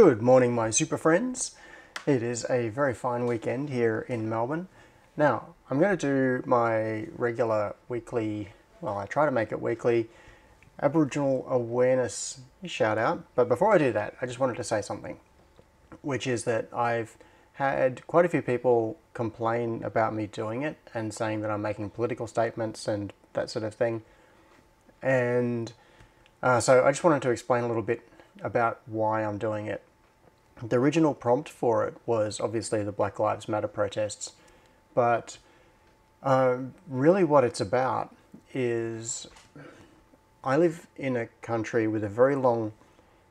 Good morning, my super friends. It is a very fine weekend here in Melbourne. Now, I'm going to do my regular weekly, well, I try to make it weekly, Aboriginal awareness shout out. But before I do that, I just wanted to say something, which is that I've had quite a few people complain about me doing it and saying that I'm making political statements and that sort of thing. And uh, so I just wanted to explain a little bit about why I'm doing it. The original prompt for it was obviously the Black Lives Matter protests, but um, really what it's about is I live in a country with a very long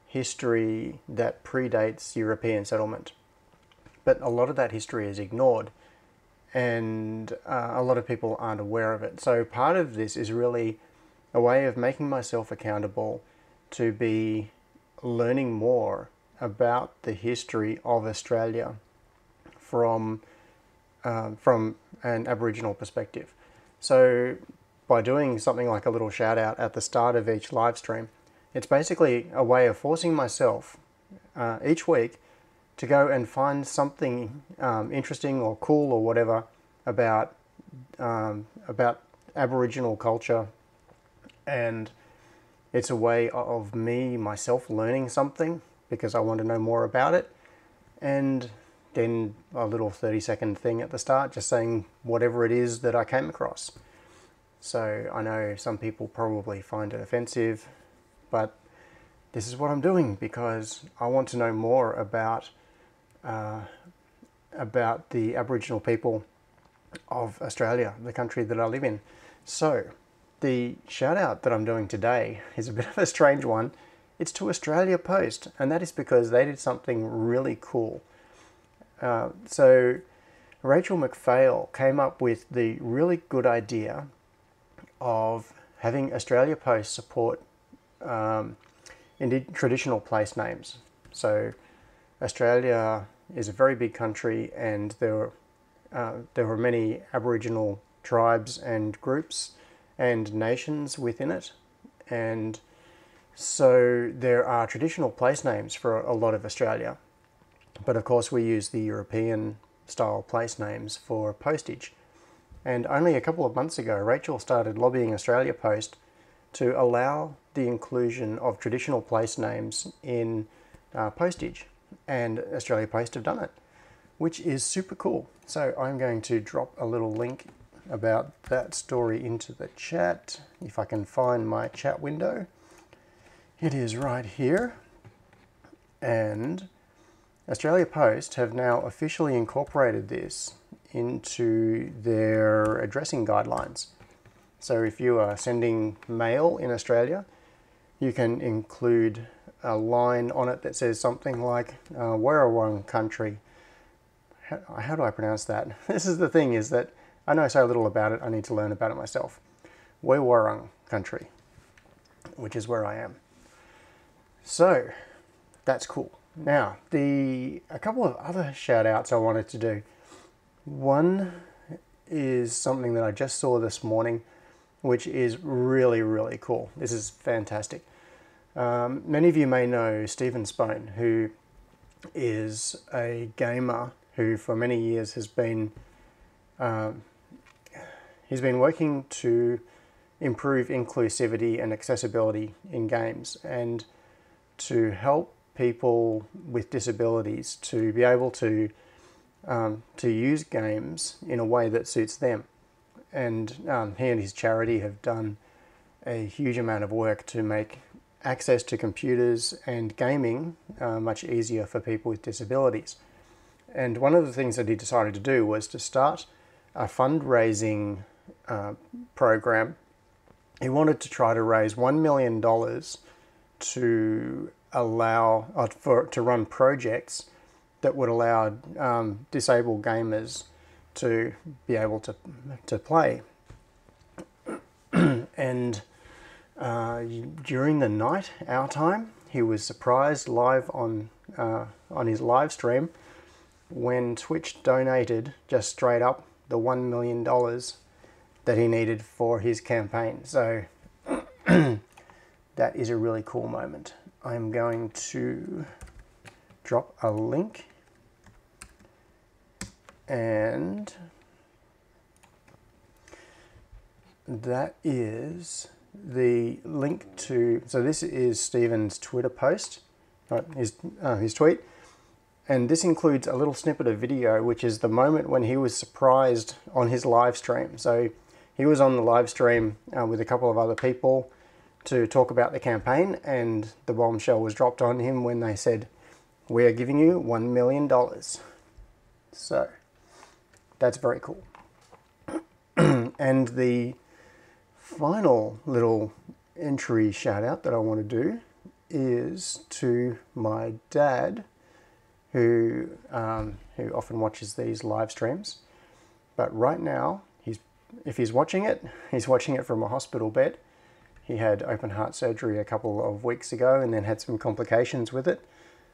history that predates European settlement, but a lot of that history is ignored and uh, a lot of people aren't aware of it. So part of this is really a way of making myself accountable to be learning more about the history of Australia from um, from an Aboriginal perspective. So by doing something like a little shout out at the start of each live stream, it's basically a way of forcing myself uh, each week to go and find something um, interesting or cool or whatever about um, about Aboriginal culture and it's a way of me myself learning something because I want to know more about it and then a little 30 second thing at the start just saying whatever it is that I came across. So I know some people probably find it offensive, but this is what I'm doing because I want to know more about uh, about the Aboriginal people of Australia, the country that I live in. So the shout out that I'm doing today is a bit of a strange one. It's to Australia Post, and that is because they did something really cool. Uh, so, Rachel McPhail came up with the really good idea of having Australia Post support um, traditional place names. So, Australia is a very big country, and there were, uh, there were many Aboriginal tribes and groups and nations within it. And so there are traditional place names for a lot of Australia. But of course, we use the European style place names for postage. And only a couple of months ago, Rachel started lobbying Australia Post to allow the inclusion of traditional place names in uh, postage. And Australia Post have done it, which is super cool. So I'm going to drop a little link about that story into the chat. If I can find my chat window. It is right here. And Australia Post have now officially incorporated this into their addressing guidelines. So if you are sending mail in Australia, you can include a line on it that says something like uh, Werrawong country. How, how do I pronounce that? This is the thing is that I know so little about it, I need to learn about it myself. Woiwurrung country, which is where I am. So, that's cool. Now, the a couple of other shout outs I wanted to do. One is something that I just saw this morning, which is really, really cool. This is fantastic. Um, many of you may know Steven Spohn, who is a gamer who for many years has been um, He's been working to improve inclusivity and accessibility in games and to help people with disabilities to be able to um, to use games in a way that suits them. And um, he and his charity have done a huge amount of work to make access to computers and gaming uh, much easier for people with disabilities. And one of the things that he decided to do was to start a fundraising uh, program. He wanted to try to raise $1 million to allow uh, for to run projects that would allow um, disabled gamers to be able to to play. and uh, during the night, our time, he was surprised live on uh, on his live stream when Twitch donated just straight up the one million dollars that he needed for his campaign. So that is a really cool moment. I'm going to drop a link and that is the link to so this is Steven's Twitter post uh, his, uh, his tweet. And this includes a little snippet of video which is the moment when he was surprised on his live stream. So he was on the live stream uh, with a couple of other people to talk about the campaign and the bombshell was dropped on him when they said we are giving you $1 million so that's very cool. And the final little entry shout out that I want to do is to my dad who um, who often watches these live streams. But right now he's if he's watching it he's watching it from a hospital bed he had open heart surgery a couple of weeks ago and then had some complications with it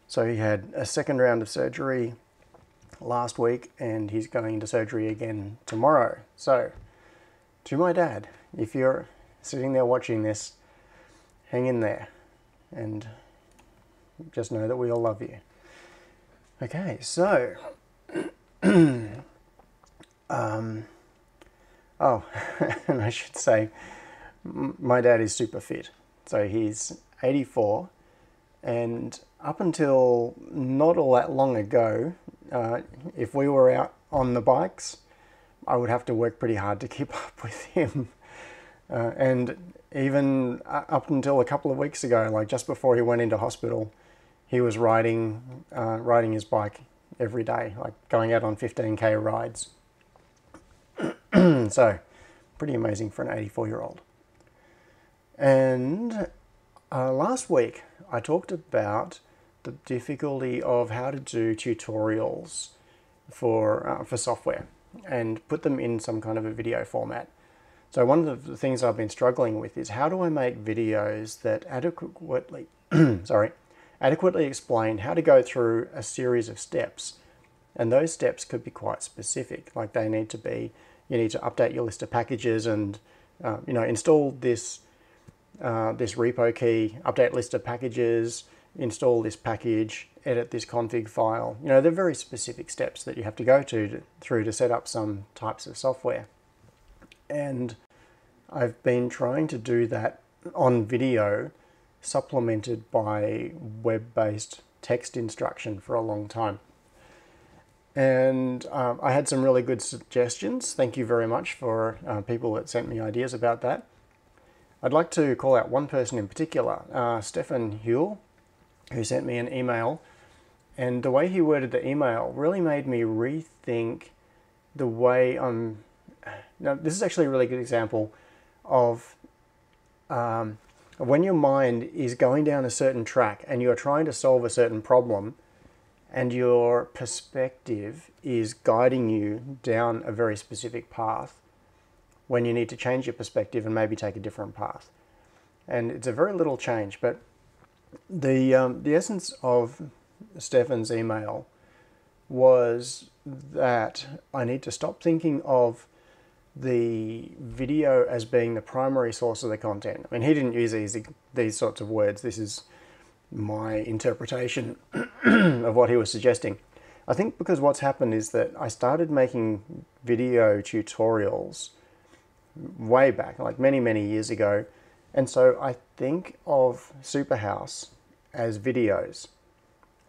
so he had a second round of surgery last week and he's going into surgery again tomorrow so to my dad if you're sitting there watching this, hang in there and just know that we all love you. Okay, so, um, oh, and I should say, my dad is super fit. So he's 84, and up until not all that long ago, uh, if we were out on the bikes, I would have to work pretty hard to keep up with him. Uh, and even up until a couple of weeks ago, like just before he went into hospital, he was riding uh, riding his bike every day, like going out on 15k rides. so, pretty amazing for an 84 year old. And uh, last week, I talked about the difficulty of how to do tutorials for uh, for software and put them in some kind of a video format. So one of the things I've been struggling with is how do I make videos that adequately, sorry, adequately explain how to go through a series of steps. And those steps could be quite specific, like they need to be, you need to update your list of packages and, uh, you know, install this, uh, this repo key, update list of packages, install this package, edit this config file. You know, they're very specific steps that you have to go to, to through to set up some types of software. And I've been trying to do that on video, supplemented by web-based text instruction for a long time. And um, I had some really good suggestions. Thank you very much for uh, people that sent me ideas about that. I'd like to call out one person in particular, uh, Stefan Huel, who sent me an email. And the way he worded the email really made me rethink the way I'm now, this is actually a really good example of um, when your mind is going down a certain track and you're trying to solve a certain problem and your perspective is guiding you down a very specific path when you need to change your perspective and maybe take a different path. And it's a very little change, but the, um, the essence of Stefan's email was that I need to stop thinking of the video as being the primary source of the content. I mean, he didn't use these, these sorts of words. This is my interpretation of what he was suggesting. I think because what's happened is that I started making video tutorials way back, like many, many years ago. And so I think of Superhouse as videos.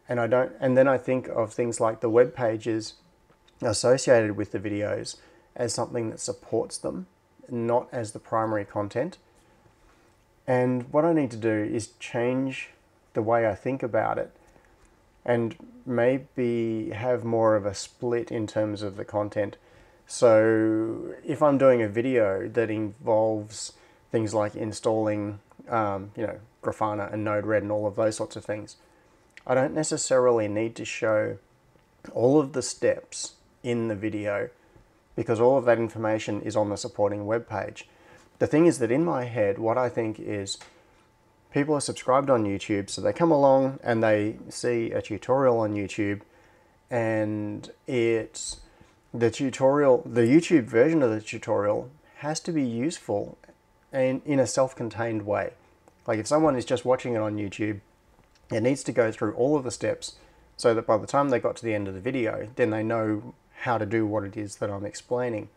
And I don't and then I think of things like the web pages associated with the videos as something that supports them, not as the primary content. And what I need to do is change the way I think about it and maybe have more of a split in terms of the content. So if I'm doing a video that involves things like installing, um, you know, Grafana and Node-RED and all of those sorts of things, I don't necessarily need to show all of the steps in the video because all of that information is on the supporting web page. The thing is that in my head, what I think is people are subscribed on YouTube, so they come along and they see a tutorial on YouTube and it's the tutorial, the YouTube version of the tutorial has to be useful and in a self-contained way. Like if someone is just watching it on YouTube, it needs to go through all of the steps so that by the time they got to the end of the video, then they know how to do what it is that I'm explaining.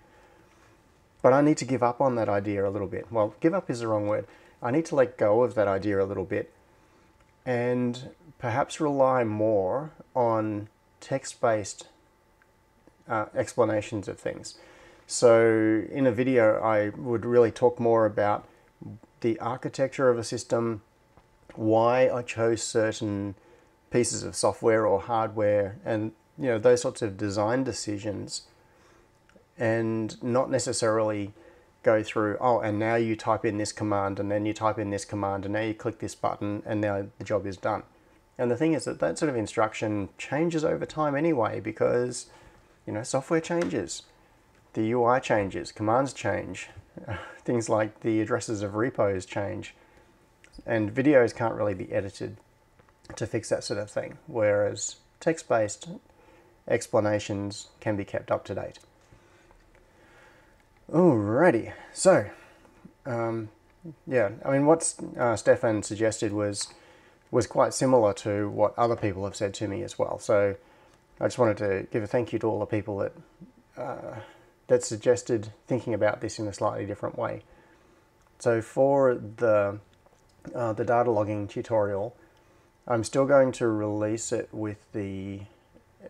But I need to give up on that idea a little bit. Well, give up is the wrong word. I need to let go of that idea a little bit and perhaps rely more on text-based uh, explanations of things. So in a video, I would really talk more about the architecture of a system, why I chose certain pieces of software or hardware, and you know those sorts of design decisions, and not necessarily go through, oh, and now you type in this command, and then you type in this command, and now you click this button, and now the job is done. And the thing is that that sort of instruction changes over time anyway, because, you know, software changes, the UI changes, commands change, things like the addresses of repos change, and videos can't really be edited to fix that sort of thing, whereas text-based explanations can be kept up to date. Alrighty, so um, yeah, I mean, what uh, Stefan suggested was was quite similar to what other people have said to me as well. So I just wanted to give a thank you to all the people that uh, that suggested thinking about this in a slightly different way. So for the uh, the data logging tutorial, I'm still going to release it with the.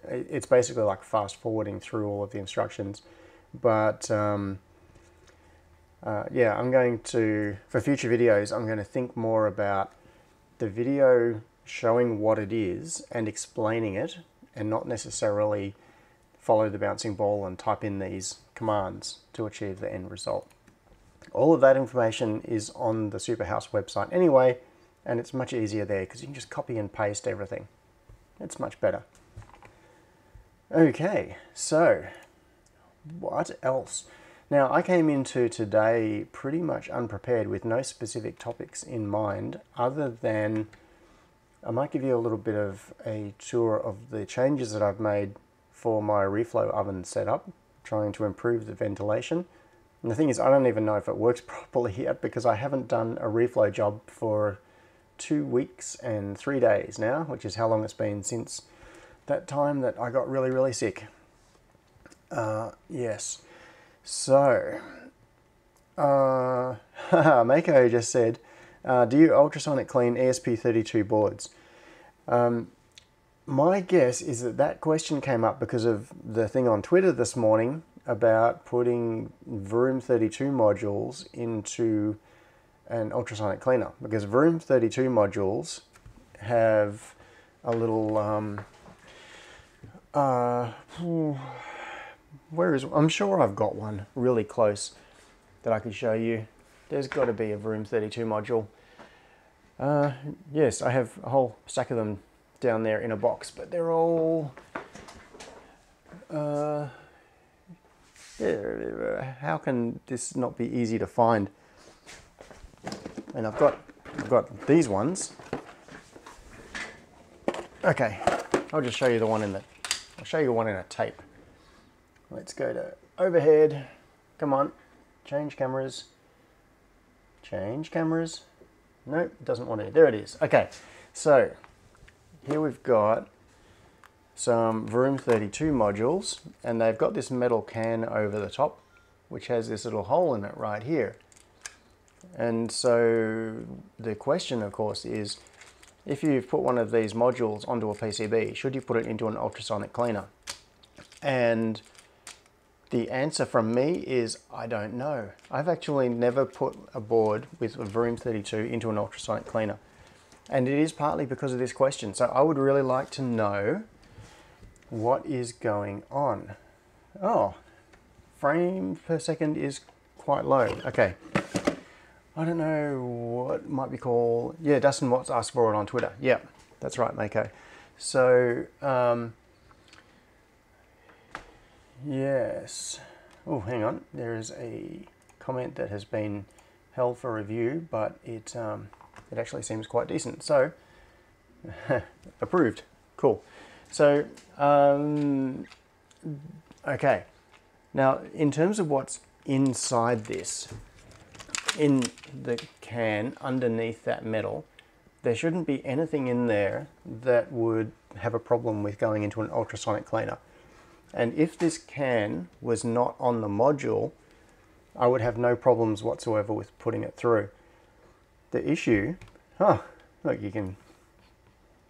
It's basically like fast forwarding through all of the instructions, but um, uh, yeah, I'm going to, for future videos, I'm going to think more about the video showing what it is and explaining it and not necessarily follow the bouncing ball and type in these commands to achieve the end result. All of that information is on the Superhouse website anyway, and it's much easier there because you can just copy and paste everything. It's much better. Okay, so what else? Now, I came into today pretty much unprepared with no specific topics in mind other than I might give you a little bit of a tour of the changes that I've made for my reflow oven setup, trying to improve the ventilation. And the thing is, I don't even know if it works properly yet because I haven't done a reflow job for two weeks and three days now, which is how long it's been since that time that I got really, really sick. Uh, yes. So, uh, Mako just said, uh, do you ultrasonic clean ESP32 boards? Um, my guess is that that question came up because of the thing on Twitter this morning about putting WROOM 32 modules into an ultrasonic cleaner because WROOM 32 modules have a little um, uh, where is I'm sure I've got one really close that I could show you. There's got to be a WROOM 32 module. Uh, yes, I have a whole stack of them down there in a box, but they're all uh, yeah, how can this not be easy to find? And I've got I've got these ones. Okay, I'll just show you the one in the I'll show you one in a tape. Let's go to overhead. Come on, change cameras. Change cameras. Nope, doesn't want to. There it is. Okay, so here we've got some WROOM 32 modules, and they've got this metal can over the top, which has this little hole in it right here. And so the question, of course, is if you've put one of these modules onto a PCB, should you put it into an ultrasonic cleaner? And the answer from me is I don't know. I've actually never put a board with a WROOM 32 into an ultrasonic cleaner. And it is partly because of this question. So I would really like to know what is going on. Oh, frame per second is quite low. Okay. I don't know what might be called. Yeah, Dustin Watts asked for it on Twitter. Yeah, that's right, Mako. So, um, Yes. Oh, hang on. There is a comment that has been held for review, but it um, it actually seems quite decent. So, approved. Cool. So, um, okay. Now, in terms of what's inside this, in the can underneath that metal, there shouldn't be anything in there that would have a problem with going into an ultrasonic cleaner. And if this can was not on the module, I would have no problems whatsoever with putting it through. The issue, oh, look, you can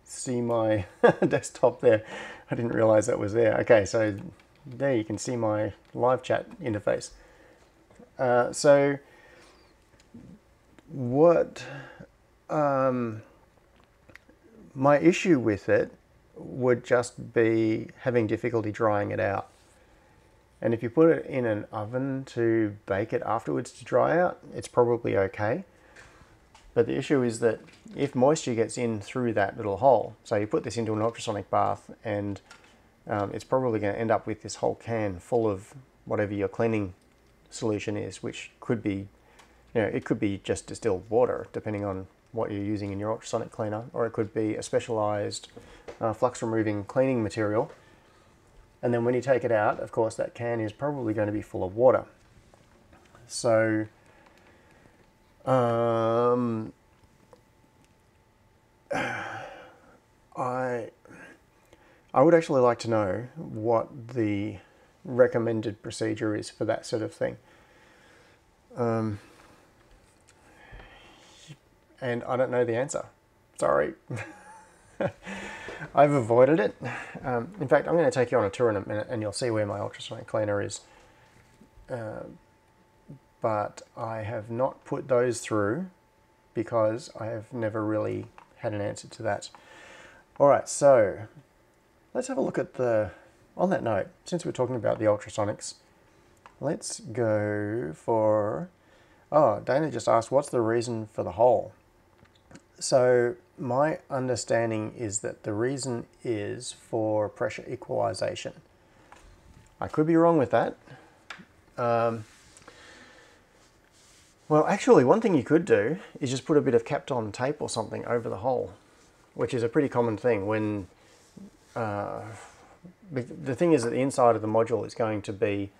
see my desktop there. I didn't realize that was there. Okay, so there you can see my live chat interface. Uh, so what um, my issue with it would just be having difficulty drying it out. And if you put it in an oven to bake it afterwards to dry out, it's probably okay. But the issue is that if moisture gets in through that little hole, so you put this into an ultrasonic bath and um, it's probably going to end up with this whole can full of whatever your cleaning solution is, which could be, you know, it could be just distilled water, depending on what you're using in your ultrasonic cleaner, or it could be a specialized uh, flux removing cleaning material. And then when you take it out, of course, that can is probably going to be full of water. So um, I I would actually like to know what the recommended procedure is for that sort of thing. Um, and I don't know the answer. Sorry. I've avoided it. Um, in fact, I'm going to take you on a tour in a minute and you'll see where my ultrasonic cleaner is. Uh, but I have not put those through because I have never really had an answer to that. All right, so let's have a look at the, on that note, since we're talking about the ultrasonics, let's go for, oh, Dana just asked, what's the reason for the hole? So my understanding is that the reason is for pressure equalization. I could be wrong with that. Um, well, actually, one thing you could do is just put a bit of Kapton tape or something over the hole, which is a pretty common thing when... Uh, the thing is that the inside of the module is going to be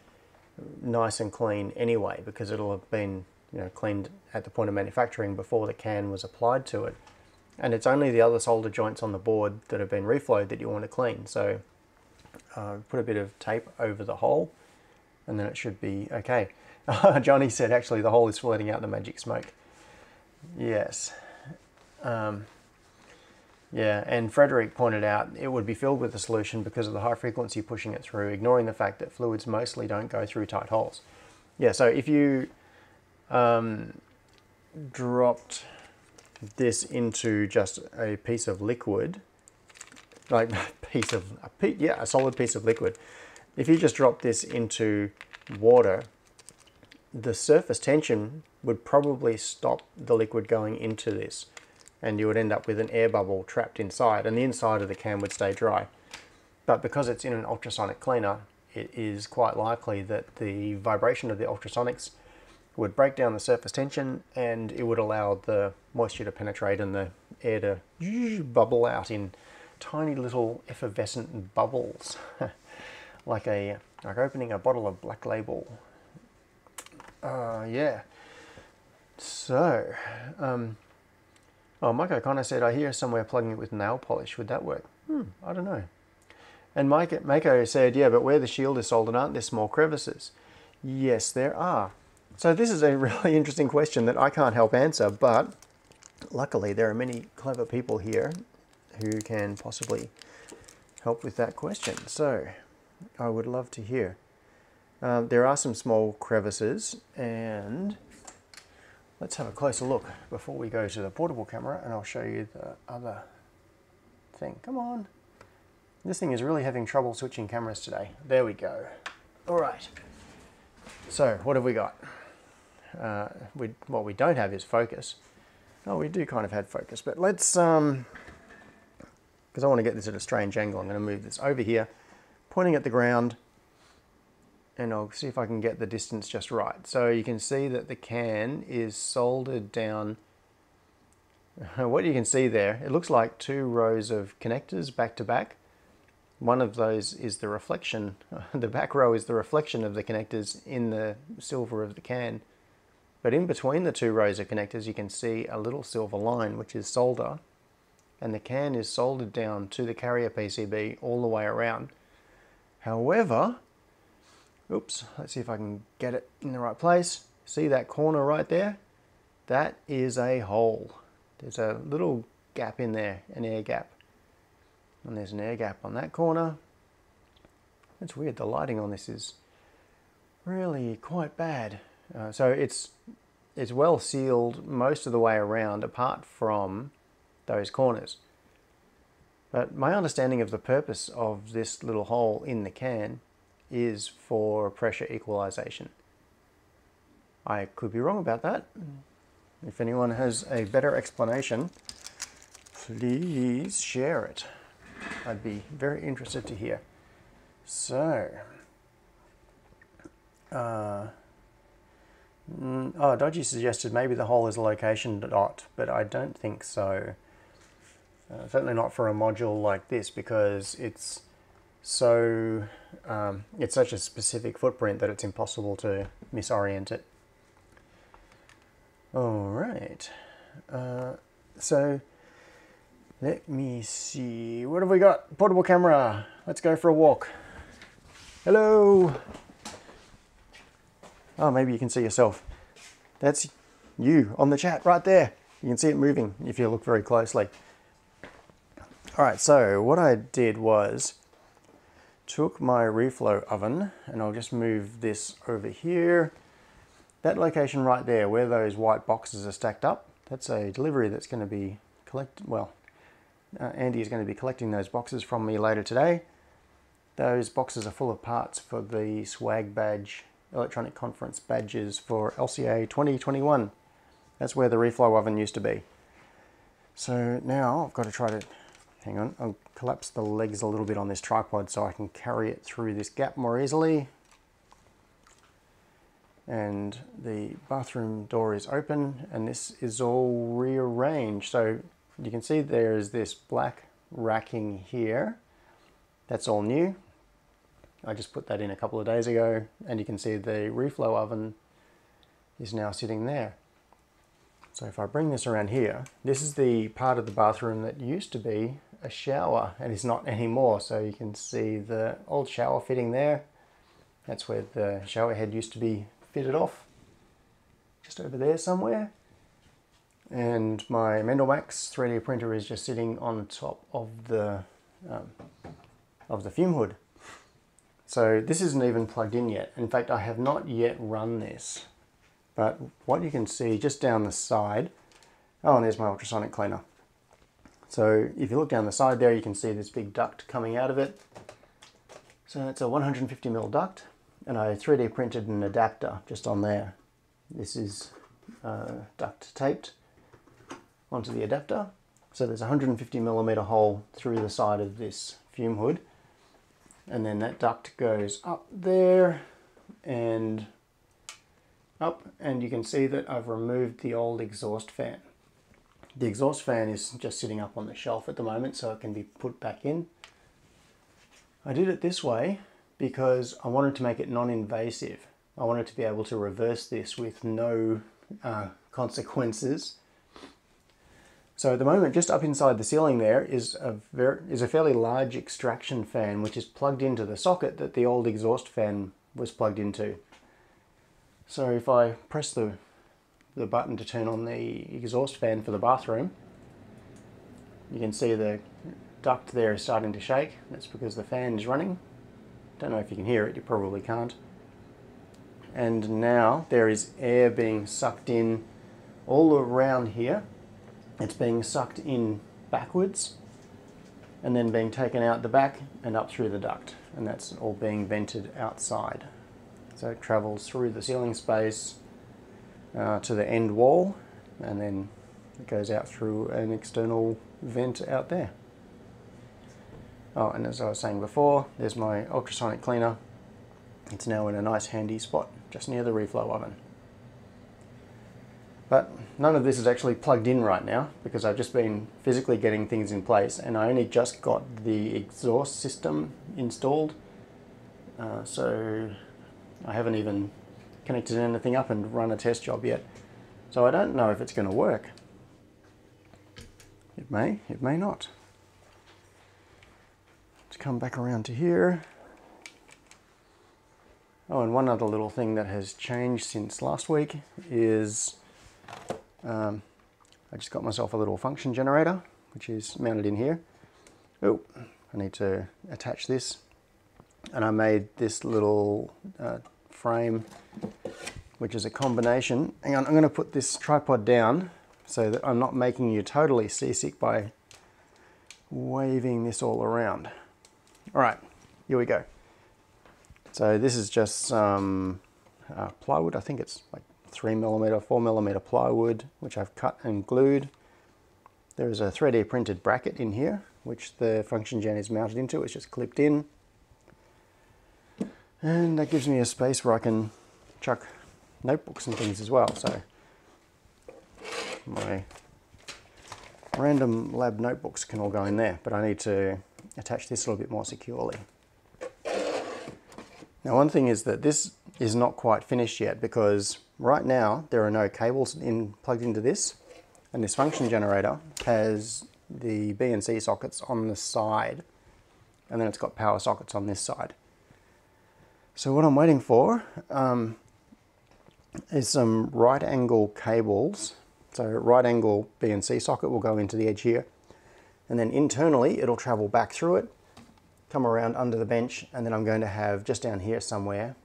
nice and clean anyway because it'll have been you know, cleaned at the point of manufacturing before the can was applied to it. And it's only the other solder joints on the board that have been reflowed that you want to clean. So uh, put a bit of tape over the hole and then it should be okay. Johnny said actually the hole is for letting out the magic smoke. Yes. Um, yeah, and Frederick pointed out it would be filled with the solution because of the high frequency pushing it through, ignoring the fact that fluids mostly don't go through tight holes. Yeah, so if you um, dropped this into just a piece of liquid, like a piece of, a piece, yeah, a solid piece of liquid. If you just drop this into water, the surface tension would probably stop the liquid going into this and you would end up with an air bubble trapped inside and the inside of the can would stay dry. But because it's in an ultrasonic cleaner, it is quite likely that the vibration of the ultrasonics would break down the surface tension and it would allow the moisture to penetrate and the air to bubble out in tiny little effervescent bubbles like a like opening a bottle of black label uh, yeah. So, um, oh, Mike O'Connor said, I hear somewhere plugging it with nail polish. Would that work? Hmm, I don't know. And Mike, Mako said, yeah, but where the shield is soldered, aren't there small crevices? Yes, there are. So this is a really interesting question that I can't help answer, but luckily there are many clever people here who can possibly help with that question. So I would love to hear. Um, there are some small crevices and let's have a closer look before we go to the portable camera and I'll show you the other thing. Come on. This thing is really having trouble switching cameras today. There we go. All right. So what have we got? Uh, we, what we don't have is focus. Oh, we do kind of have focus, but let's, um, because I want to get this at a strange angle, I'm going to move this over here, pointing at the ground, and I'll see if I can get the distance just right. So you can see that the can is soldered down. what you can see there, it looks like two rows of connectors back to back. One of those is the reflection, the back row is the reflection of the connectors in the silver of the can. But in between the two rows of connectors, you can see a little silver line, which is solder. and the can is soldered down to the carrier PCB all the way around. However, oops, let's see if I can get it in the right place. See that corner right there? That is a hole. There's a little gap in there, an air gap. And there's an air gap on that corner. It's weird, the lighting on this is really quite bad. Uh, so it's it's well sealed most of the way around apart from those corners. But my understanding of the purpose of this little hole in the can is for pressure equalization. I could be wrong about that. If anyone has a better explanation, please share it. I'd be very interested to hear. So, uh, mm, oh, Dodgy suggested maybe the hole is a location dot, but I don't think so. Uh, certainly not for a module like this because it's so um, it's such a specific footprint that it's impossible to misorient it. All right, uh, so let me see. What have we got? Portable camera. Let's go for a walk. Hello. Oh, maybe you can see yourself. That's you on the chat right there. You can see it moving if you look very closely. All right, so what I did was took my reflow oven and I'll just move this over here. That location right there where those white boxes are stacked up, that's a delivery that's going to be collected, well, uh, Andy is going to be collecting those boxes from me later today. Those boxes are full of parts for the swag badge, electronic conference badges for LCA 2021. That's where the reflow oven used to be. So now I've got to try to, hang on, I'll collapse the legs a little bit on this tripod so I can carry it through this gap more easily. And the bathroom door is open and this is all rearranged. So you can see there's this black racking here. That's all new. I just put that in a couple of days ago and you can see the reflow oven is now sitting there. So if I bring this around here, this is the part of the bathroom that used to be a shower and is not anymore. So you can see the old shower fitting there. That's where the shower head used to be fitted off. Just over there somewhere and my MendelMax 3D printer is just sitting on top of the um, of the fume hood. So this isn't even plugged in yet. In fact, I have not yet run this. But what you can see just down the side, oh, and there's my ultrasonic cleaner. So if you look down the side there, you can see this big duct coming out of it. So it's a 150 mil duct, and I 3D printed an adapter just on there. This is uh, duct taped onto the adapter. So there's a 150 millimeter hole through the side of this fume hood. And then that duct goes up there and up and you can see that I've removed the old exhaust fan. The exhaust fan is just sitting up on the shelf at the moment so it can be put back in. I did it this way because I wanted to make it non-invasive. I wanted to be able to reverse this with no uh, consequences so at the moment, just up inside the ceiling there is a, very, is a fairly large extraction fan, which is plugged into the socket that the old exhaust fan was plugged into. So if I press the, the button to turn on the exhaust fan for the bathroom, you can see the duct there is starting to shake. That's because the fan is running. Don't know if you can hear it, you probably can't. And now there is air being sucked in all around here it's being sucked in backwards and then being taken out the back and up through the duct and that's all being vented outside. So it travels through the ceiling space uh, to the end wall and then it goes out through an external vent out there. Oh, and as I was saying before, there's my ultrasonic cleaner. It's now in a nice handy spot just near the reflow oven. But none of this is actually plugged in right now because I've just been physically getting things in place and I only just got the exhaust system installed. Uh, so I haven't even connected anything up and run a test job yet. So I don't know if it's going to work. It may, it may not. Let's come back around to here. Oh, and one other little thing that has changed since last week is um, I just got myself a little function generator, which is mounted in here. Oh, I need to attach this. And I made this little uh, frame, which is a combination. Hang on, I'm going to put this tripod down so that I'm not making you totally seasick by waving this all around. All right, here we go. So this is just some uh, plywood. I think it's like three millimeter, four millimeter plywood, which I've cut and glued. There is a 3D printed bracket in here, which the function gen is mounted into. It's just clipped in. And that gives me a space where I can chuck notebooks and things as well. So my random lab notebooks can all go in there, but I need to attach this a little bit more securely. Now one thing is that this is not quite finished yet because right now there are no cables in plugged into this and this function generator has the BNC sockets on the side and then it's got power sockets on this side. So what I'm waiting for um, is some right angle cables. So right angle BNC socket will go into the edge here and then internally it'll travel back through it come around under the bench and then I'm going to have just down here somewhere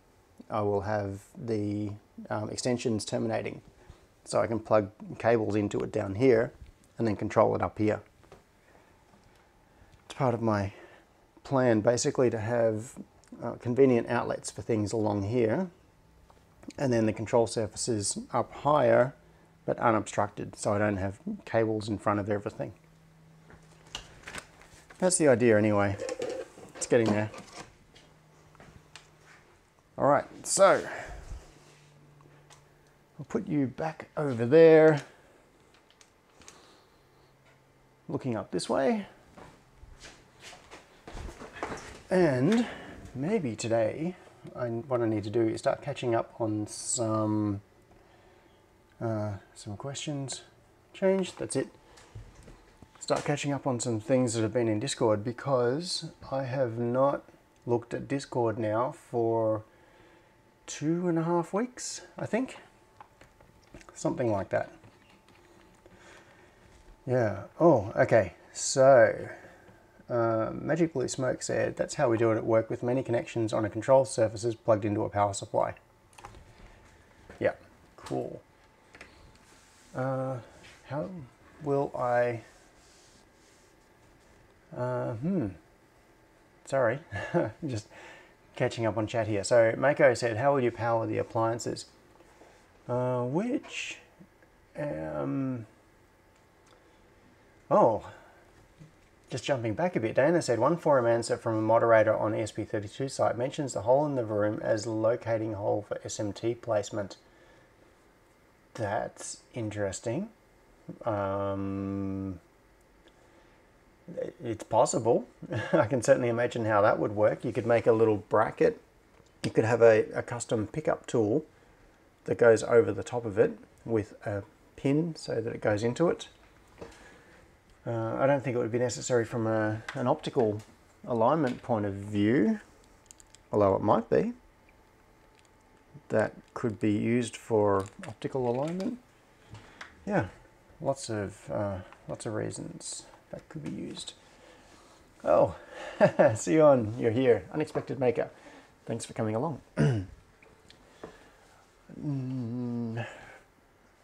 I will have the um, extensions terminating so I can plug cables into it down here and then control it up here. It's part of my plan basically to have uh, convenient outlets for things along here and then the control surfaces up higher but unobstructed so I don't have cables in front of everything. That's the idea anyway It's getting there. All right, so I'll put you back over there, looking up this way. And maybe today, I, what I need to do is start catching up on some uh, some questions. Change, that's it start catching up on some things that have been in Discord because I have not looked at Discord now for two and a half weeks, I think. Something like that. Yeah. Oh, okay. So, uh, Magic Blue Smoke said, that's how we do it at work with many connections on a control surfaces plugged into a power supply. Yeah, cool. Uh, how will I uh, hmm. Sorry, just catching up on chat here. So Mako said, how will you power the appliances? Uh, which, um, oh, just jumping back a bit, Dana said one forum answer from a moderator on ESP32 site mentions the hole in the WROOM as locating hole for SMT placement. That's interesting. Um, it's possible. I can certainly imagine how that would work. You could make a little bracket. You could have a, a custom pickup tool that goes over the top of it with a pin so that it goes into it. Uh, I don't think it would be necessary from a, an optical alignment point of view, although it might be. That could be used for optical alignment. Yeah, lots of uh, lots of reasons that could be used. Oh, Seon, you're here. Unexpected maker. Thanks for coming along. mm,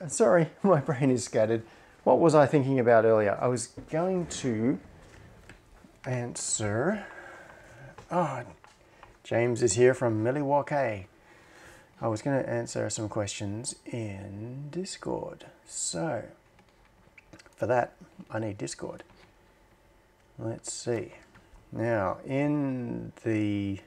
sorry, my brain is scattered. What was I thinking about earlier? I was going to answer. Oh, James is here from Milwaukee. I was going to answer some questions in Discord. So, for that, I need Discord. Let's see. Now, in the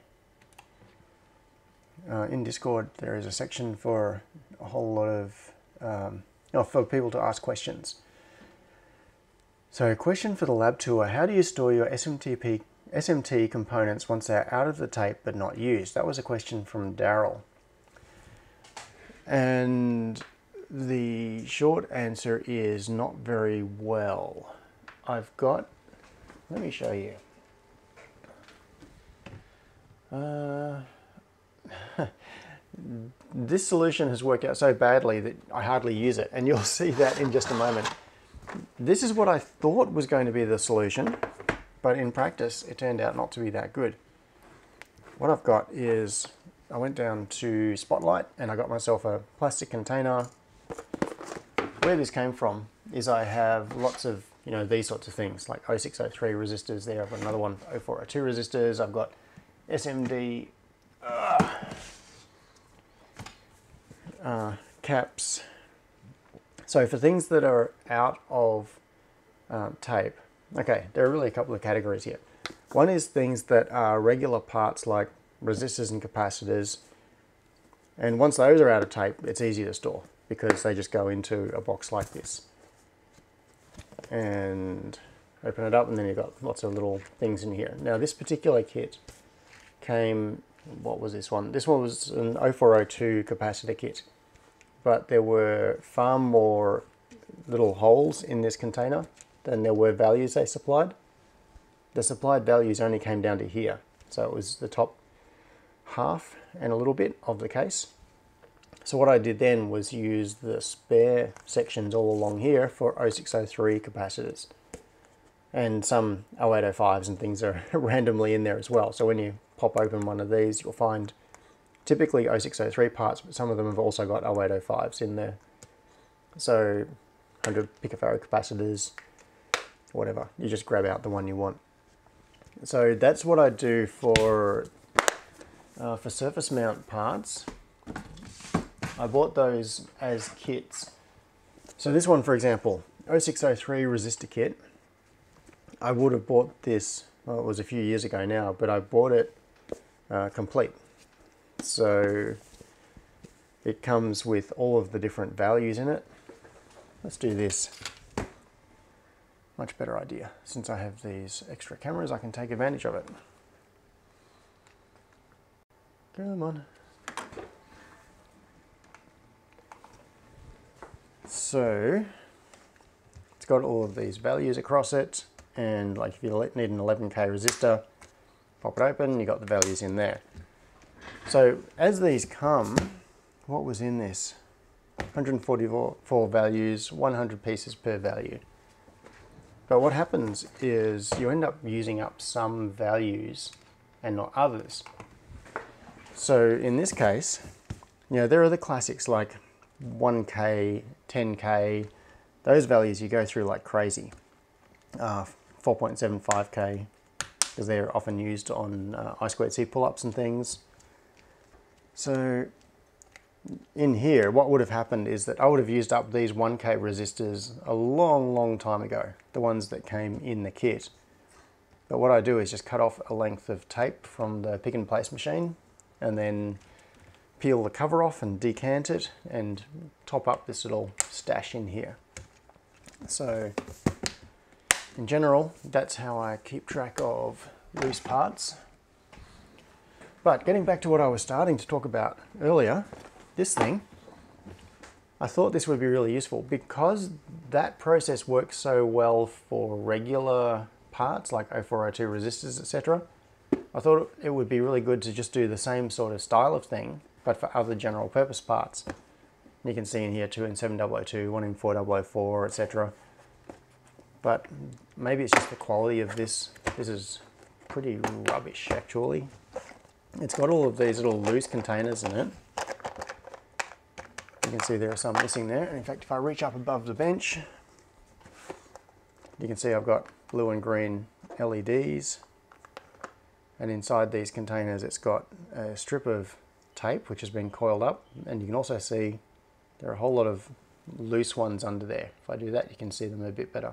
uh, in Discord, there is a section for a whole lot of um, for people to ask questions. So, a question for the lab tour: How do you store your SMTP SMT components once they're out of the tape but not used? That was a question from Daryl. And the short answer is not very well. I've got, let me show you. Uh, this solution has worked out so badly that I hardly use it, and you'll see that in just a moment. This is what I thought was going to be the solution, but in practice it turned out not to be that good. What I've got is, I went down to Spotlight and I got myself a plastic container. Where this came from is I have lots of, you know, these sorts of things, like 0603 resistors there, I've got another one, 0402 resistors, I've got SMD uh, uh, caps. So for things that are out of uh, tape, okay, there are really a couple of categories here. One is things that are regular parts like resistors and capacitors. And once those are out of tape, it's easy to store because they just go into a box like this. And open it up and then you've got lots of little things in here. Now this particular kit came, what was this one? This one was an 0402 capacitor kit, but there were far more little holes in this container than there were values they supplied. The supplied values only came down to here. So it was the top half and a little bit of the case. So what I did then was use the spare sections all along here for 0603 capacitors. And some 0805s and things are randomly in there as well. So when you pop open one of these, you'll find typically 0603 parts, but some of them have also got 0805s in there. So 100 picofarad capacitors, whatever. You just grab out the one you want. So that's what I do for uh, for surface mount parts. I bought those as kits. So this one, for example, 0603 resistor kit. I would have bought this, well, it was a few years ago now, but I bought it uh, complete. So it comes with all of the different values in it. Let's do this. Much better idea. Since I have these extra cameras, I can take advantage of it. Come on. So it's got all of these values across it and like if you need an 11k resistor pop it open you got the values in there. So as these come what was in this? 144 values 100 pieces per value. But what happens is you end up using up some values and not others. So in this case you know there are the classics like 1k 10k those values you go through like crazy. Uh, 4.75k because they're often used on uh, I squared C pull-ups and things. So in here, what would have happened is that I would have used up these 1k resistors a long, long time ago, the ones that came in the kit. But what I do is just cut off a length of tape from the pick and place machine and then peel the cover off and decant it and top up this little stash in here. So in general, that's how I keep track of loose parts. But getting back to what I was starting to talk about earlier, this thing, I thought this would be really useful because that process works so well for regular parts like 0402 resistors, etc. I thought it would be really good to just do the same sort of style of thing, but for other general purpose parts. You can see in here 2N7002, 1 in 4004, etc but maybe it's just the quality of this. This is pretty rubbish actually. It's got all of these little loose containers in it. You can see there are some missing there. And in fact, if I reach up above the bench, you can see I've got blue and green LEDs. And inside these containers, it's got a strip of tape, which has been coiled up. And you can also see there are a whole lot of loose ones under there. If I do that, you can see them a bit better.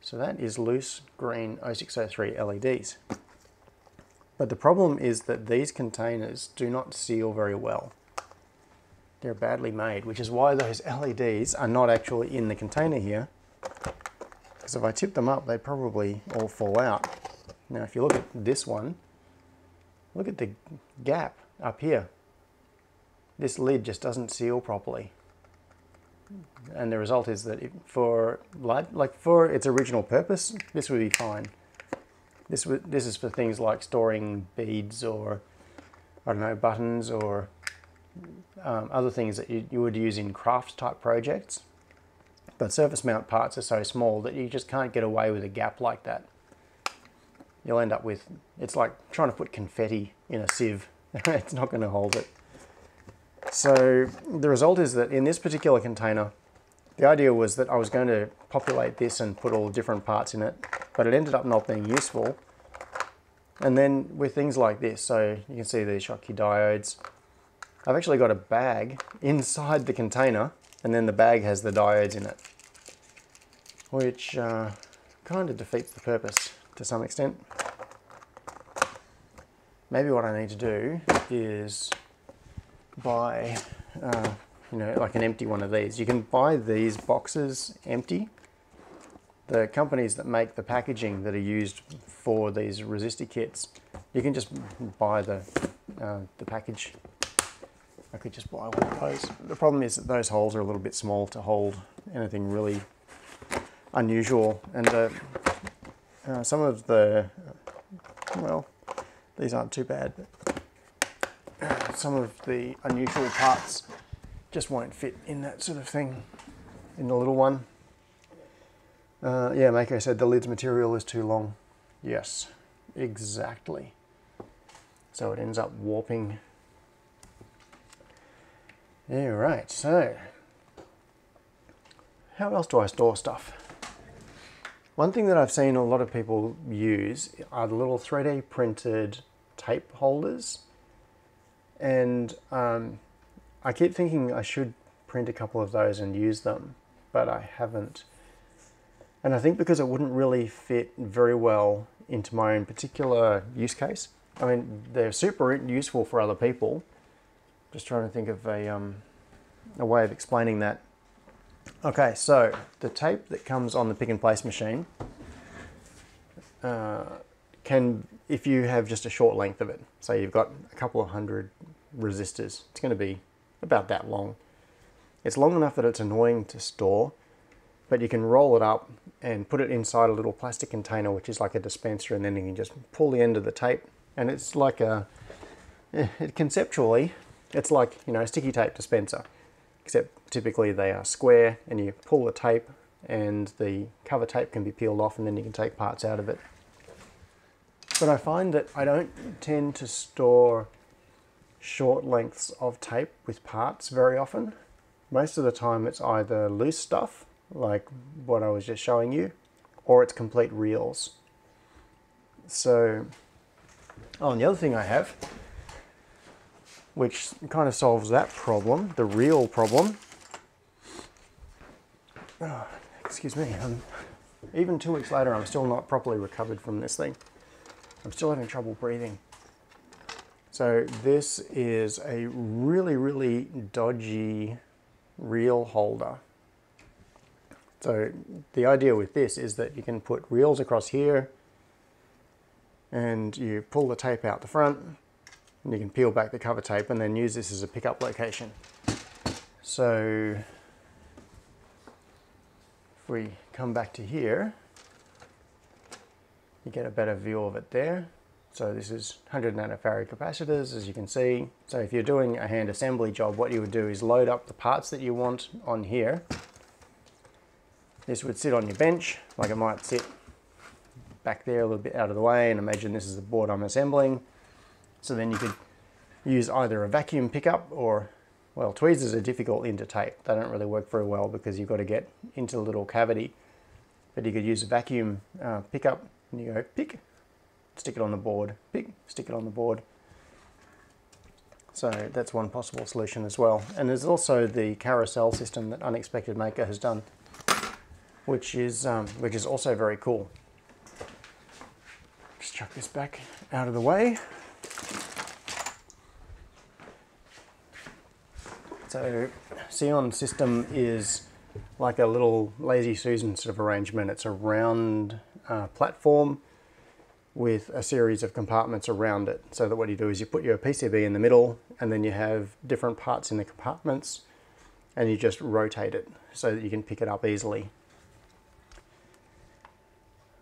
So that is loose green 0603 LEDs. But the problem is that these containers do not seal very well. They're badly made, which is why those LEDs are not actually in the container here. Because if I tip them up, they probably all fall out. Now if you look at this one, look at the gap up here. This lid just doesn't seal properly. And the result is that for like for its original purpose, this would be fine. This this is for things like storing beads or I don't know buttons or um, other things that you, you would use in craft type projects. But surface mount parts are so small that you just can't get away with a gap like that. You'll end up with, it's like trying to put confetti in a sieve. it's not going to hold it. So the result is that in this particular container, the idea was that I was going to populate this and put all the different parts in it, but it ended up not being useful. And then with things like this, so you can see these Schottky diodes, I've actually got a bag inside the container, and then the bag has the diodes in it, which uh, kind of defeats the purpose to some extent. Maybe what I need to do is buy, uh, you know, like an empty one of these. You can buy these boxes empty. The companies that make the packaging that are used for these resistor kits, you can just buy the, uh, the package. I could just buy one of those. The problem is that those holes are a little bit small to hold anything really unusual. And uh, uh, some of the, well, these aren't too bad. Some of the unusual parts just won't fit in that sort of thing, in the little one. Uh, yeah, Mako said the lid's material is too long. Yes, exactly. So it ends up warping. Yeah, right, so how else do I store stuff? One thing that I've seen a lot of people use are the little 3D printed tape holders. And um, I keep thinking I should print a couple of those and use them, but I haven't. And I think because it wouldn't really fit very well into my own particular use case. I mean, they're super useful for other people. Just trying to think of a, um, a way of explaining that. Okay, so the tape that comes on the pick and place machine uh, can, if you have just a short length of it, say you've got a couple of hundred resistors, it's going to be about that long. It's long enough that it's annoying to store, but you can roll it up and put it inside a little plastic container, which is like a dispenser, and then you can just pull the end of the tape, and it's like a, eh, conceptually, it's like, you know, a sticky tape dispenser except typically they are square and you pull the tape and the cover tape can be peeled off and then you can take parts out of it. But I find that I don't tend to store short lengths of tape with parts very often. Most of the time it's either loose stuff, like what I was just showing you, or it's complete reels. So, oh, and the other thing I have which kind of solves that problem, the real problem. Oh, excuse me, even two weeks later, I'm still not properly recovered from this thing. I'm still having trouble breathing. So this is a really, really dodgy reel holder. So the idea with this is that you can put reels across here and you pull the tape out the front and you can peel back the cover tape and then use this as a pickup location. So if we come back to here, you get a better view of it there. So this is 100 nanofarad capacitors, as you can see. So if you're doing a hand assembly job, what you would do is load up the parts that you want on here. This would sit on your bench, like it might sit back there a little bit out of the way, and imagine this is the board I'm assembling. So then you could use either a vacuum pickup or, well, tweezers are difficult into tape. They don't really work very well because you've got to get into the little cavity. But you could use a vacuum uh, pickup and you go pick, stick it on the board, pick, stick it on the board. So that's one possible solution as well. And there's also the carousel system that Unexpected Maker has done, which is, um, which is also very cool. Just chuck this back out of the way. So Seon system is like a little lazy Susan sort of arrangement. It's a round uh, platform with a series of compartments around it. So that what you do is you put your PCB in the middle and then you have different parts in the compartments and you just rotate it so that you can pick it up easily.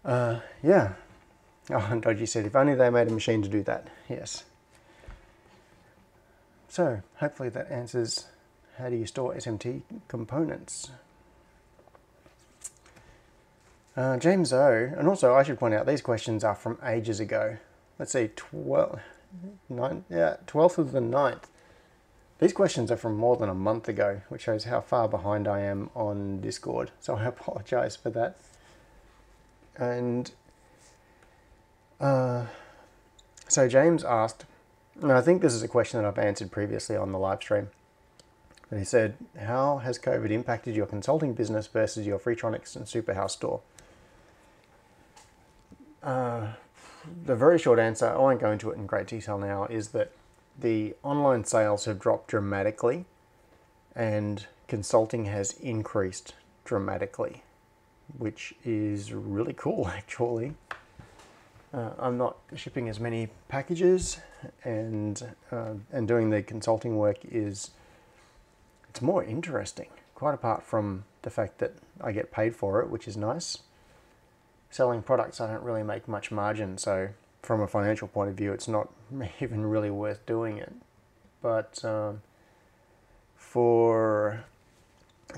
Uh, yeah. Oh, and Dodgy said, if only they made a machine to do that. Yes. So, hopefully that answers how do you store SMT components. Uh, James O, and also I should point out these questions are from ages ago. Let's see, 12, 9, yeah, 12th of the 9th. These questions are from more than a month ago, which shows how far behind I am on Discord. So I apologize for that. And uh, so James asked, and I think this is a question that I've answered previously on the live stream. And he said, How has COVID impacted your consulting business versus your Freetronics and Superhouse store? Uh, the very short answer, I won't go into it in great detail now, is that the online sales have dropped dramatically and consulting has increased dramatically, which is really cool actually. Uh, I'm not shipping as many packages and uh, and doing the consulting work is it's more interesting quite apart from the fact that I get paid for it which is nice selling products I don't really make much margin so from a financial point of view, it's not even really worth doing it. But um, for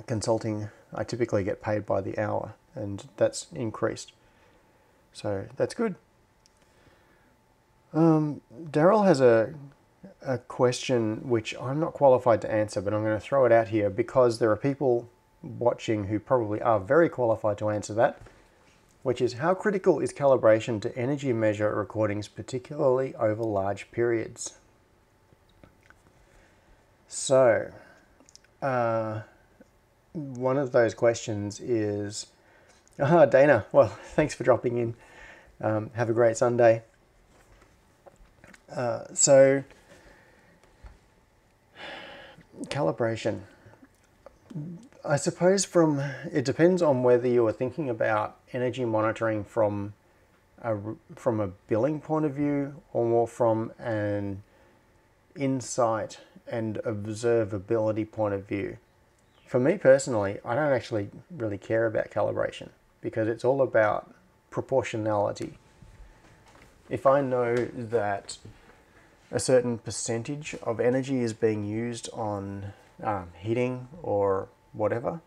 consulting, I typically get paid by the hour, and that's increased. So that's good. Um, Daryl has a a question which I'm not qualified to answer, but I'm going to throw it out here because there are people watching who probably are very qualified to answer that which is how critical is calibration to energy measure recordings, particularly over large periods? So, uh, one of those questions is, ah, Dana, well, thanks for dropping in. Um, have a great Sunday. Uh, so, calibration. I suppose from it depends on whether you are thinking about energy monitoring from a, from a billing point of view or more from an insight and observability point of view. For me personally, I don't actually really care about calibration because it's all about proportionality. If I know that a certain percentage of energy is being used on um, heating or whatever,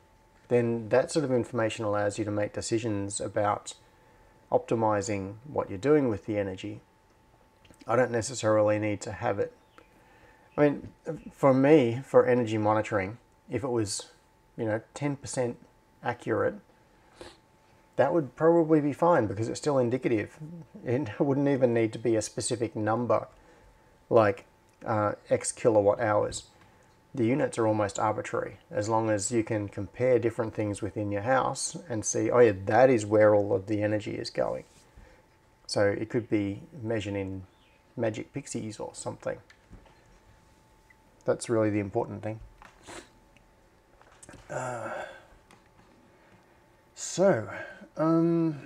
then that sort of information allows you to make decisions about optimizing what you're doing with the energy. I don't necessarily need to have it. I mean, for me, for energy monitoring, if it was, you know, 10% accurate, that would probably be fine because it's still indicative. It wouldn't even need to be a specific number like uh, X kilowatt hours the units are almost arbitrary as long as you can compare different things within your house and see, oh yeah, that is where all of the energy is going. So it could be measured in magic pixies or something. That's really the important thing. Uh, so, um,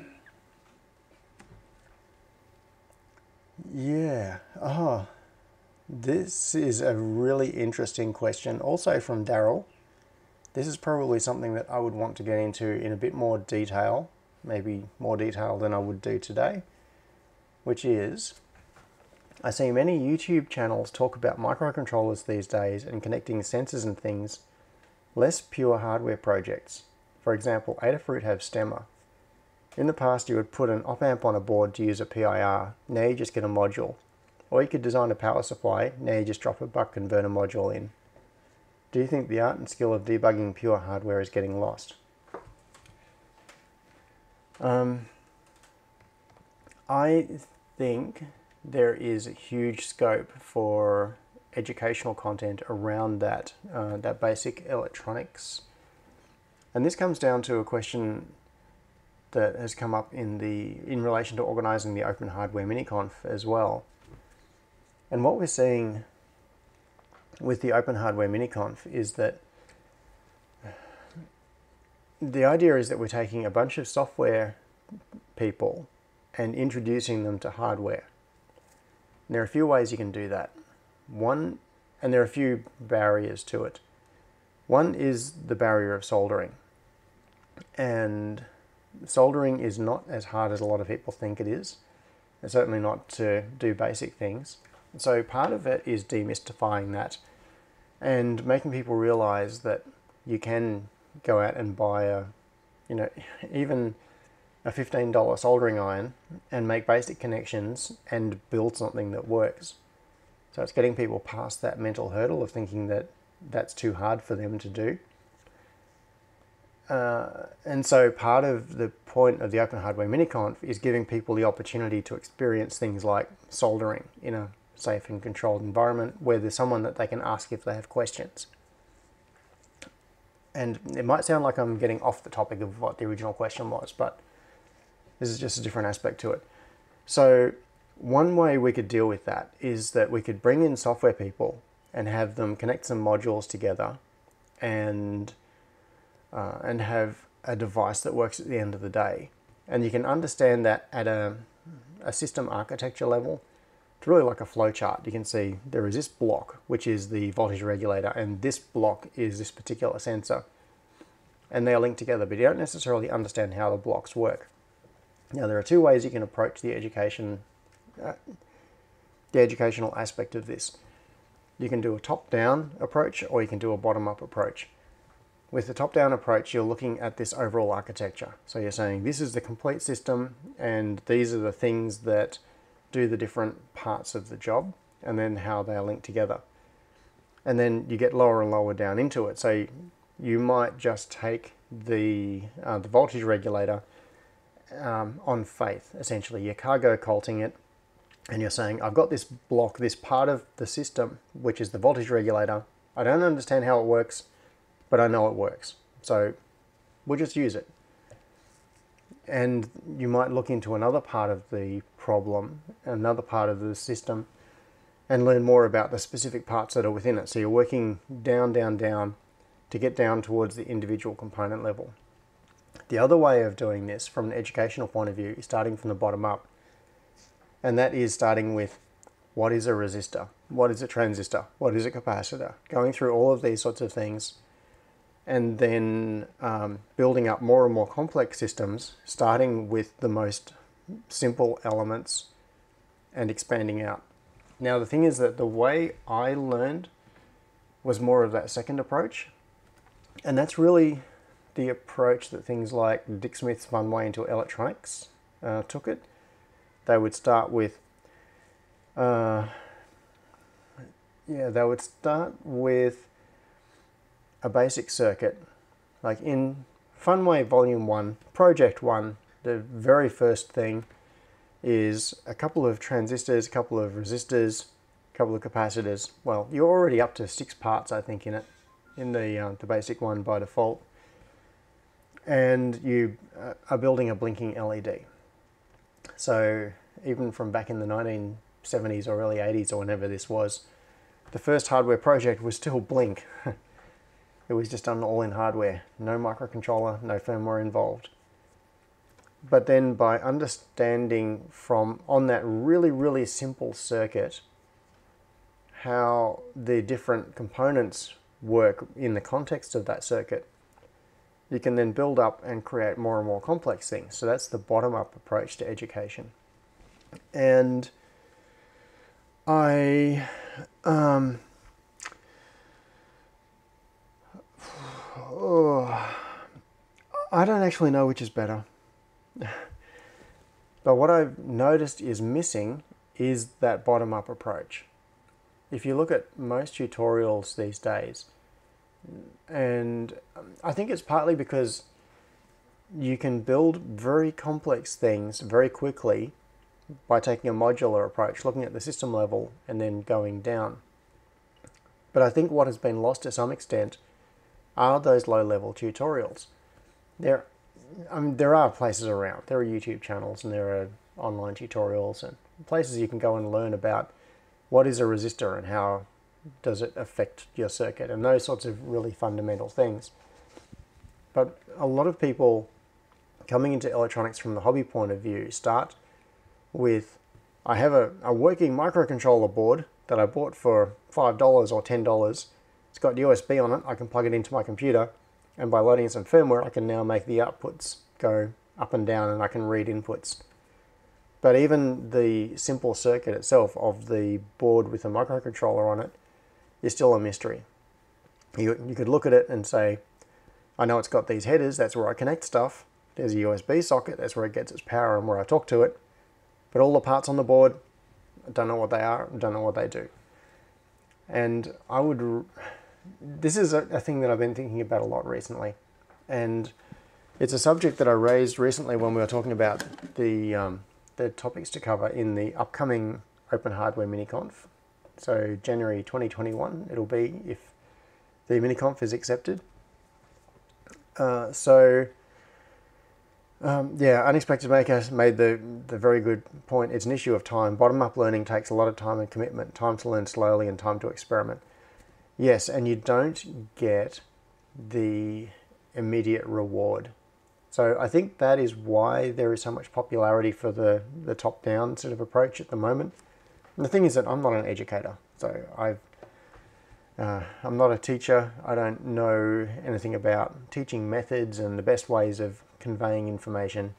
yeah, oh, this is a really interesting question, also from Daryl. This is probably something that I would want to get into in a bit more detail, maybe more detail than I would do today, which is I see many YouTube channels talk about microcontrollers these days and connecting sensors and things, less pure hardware projects. For example, Adafruit have STEMMA. In the past, you would put an op amp on a board to use a PIR. Now you just get a module. Or you could design a power supply, now you just drop a buck converter module in. Do you think the art and skill of debugging pure hardware is getting lost? Um, I think there is huge scope for educational content around that, uh, that basic electronics. And this comes down to a question that has come up in the in relation to organizing the Open Hardware MiniConf as well. And what we're seeing with the Open Hardware MiniConf is that the idea is that we're taking a bunch of software people and introducing them to hardware. And there are a few ways you can do that. One, and there are a few barriers to it. One is the barrier of soldering. And soldering is not as hard as a lot of people think it is. It's certainly not to do basic things. So part of it is demystifying that and making people realize that you can go out and buy a, you know, even a $15 soldering iron and make basic connections and build something that works. So it's getting people past that mental hurdle of thinking that that's too hard for them to do. Uh, and so part of the point of the Open Hardware Miniconf is giving people the opportunity to experience things like soldering in a safe and controlled environment where there's someone that they can ask if they have questions. And it might sound like I'm getting off the topic of what the original question was, but this is just a different aspect to it. So one way we could deal with that is that we could bring in software people and have them connect some modules together and uh, and have a device that works at the end of the day. And you can understand that at a, a system architecture level. It's really like a flowchart. You can see there is this block, which is the voltage regulator, and this block is this particular sensor. And they are linked together, but you don't necessarily understand how the blocks work. Now, there are two ways you can approach the education, uh, the educational aspect of this. You can do a top-down approach, or you can do a bottom-up approach. With the top-down approach, you're looking at this overall architecture. So you're saying this is the complete system and these are the things that do the different parts of the job and then how they are linked together. And then you get lower and lower down into it. So you might just take the, uh, the voltage regulator um, on faith, essentially. You're cargo culting it and you're saying, I've got this block, this part of the system, which is the voltage regulator. I don't understand how it works but I know it works. So we'll just use it. And you might look into another part of the problem, another part of the system, and learn more about the specific parts that are within it. So you're working down, down, down to get down towards the individual component level. The other way of doing this from an educational point of view is starting from the bottom up. And that is starting with what is a resistor? What is a transistor? What is a capacitor? Going through all of these sorts of things and then um, building up more and more complex systems, starting with the most simple elements and expanding out. Now, the thing is that the way I learned was more of that second approach, and that's really the approach that things like Dick Smith's Fun Way into Electronics uh, took it. They would start with, uh, yeah, they would start with a basic circuit. Like in Funway Volume 1, Project 1, the very first thing is a couple of transistors, a couple of resistors, a couple of capacitors. Well, you're already up to six parts, I think, in it, in the, uh, the basic one by default. And you uh, are building a blinking LED. So even from back in the 1970s or early 80s or whenever this was, the first hardware project was still Blink. It was just done all in hardware, no microcontroller, no firmware involved. But then by understanding from on that really, really simple circuit how the different components work in the context of that circuit, you can then build up and create more and more complex things. So that's the bottom-up approach to education. And I um, Oh, I don't actually know which is better. but what I've noticed is missing is that bottom up approach. If you look at most tutorials these days, and I think it's partly because you can build very complex things very quickly by taking a modular approach, looking at the system level and then going down. But I think what has been lost to some extent are those low-level tutorials. There, I mean, there are places around. There are YouTube channels and there are online tutorials and places you can go and learn about what is a resistor and how does it affect your circuit and those sorts of really fundamental things. But a lot of people coming into electronics from the hobby point of view start with I have a, a working microcontroller board that I bought for $5 or $10 it's got USB on it. I can plug it into my computer, and by loading some firmware, I can now make the outputs go up and down, and I can read inputs. But even the simple circuit itself of the board with a microcontroller on it is still a mystery. You, you could look at it and say, I know it's got these headers, that's where I connect stuff. There's a USB socket, that's where it gets its power and where I talk to it. But all the parts on the board, I don't know what they are, I don't know what they do. And I would, this is a, a thing that I've been thinking about a lot recently. And it's a subject that I raised recently when we were talking about the um, the topics to cover in the upcoming Open Hardware MiniConf. So January 2021 it'll be if the MiniConf is accepted. Uh, so um, yeah, Unexpected Maker made the, the very good point. It's an issue of time. Bottom-up learning takes a lot of time and commitment, time to learn slowly and time to experiment. Yes, and you don't get the immediate reward so I think that is why there is so much popularity for the, the top-down sort of approach at the moment. And the thing is that I'm not an educator, so I've, uh, I'm not a teacher. I don't know anything about teaching methods and the best ways of conveying information.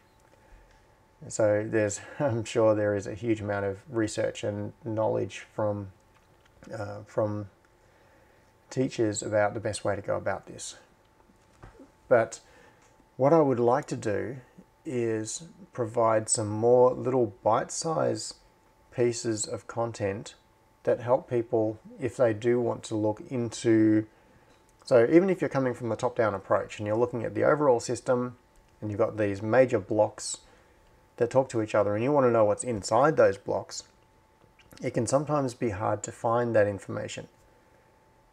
So there's, I'm sure there is a huge amount of research and knowledge from, uh, from teachers about the best way to go about this. But what I would like to do is provide some more little bite-sized pieces of content that help people if they do want to look into so even if you're coming from the top-down approach and you're looking at the overall system and you've got these major blocks that talk to each other and you want to know what's inside those blocks, it can sometimes be hard to find that information.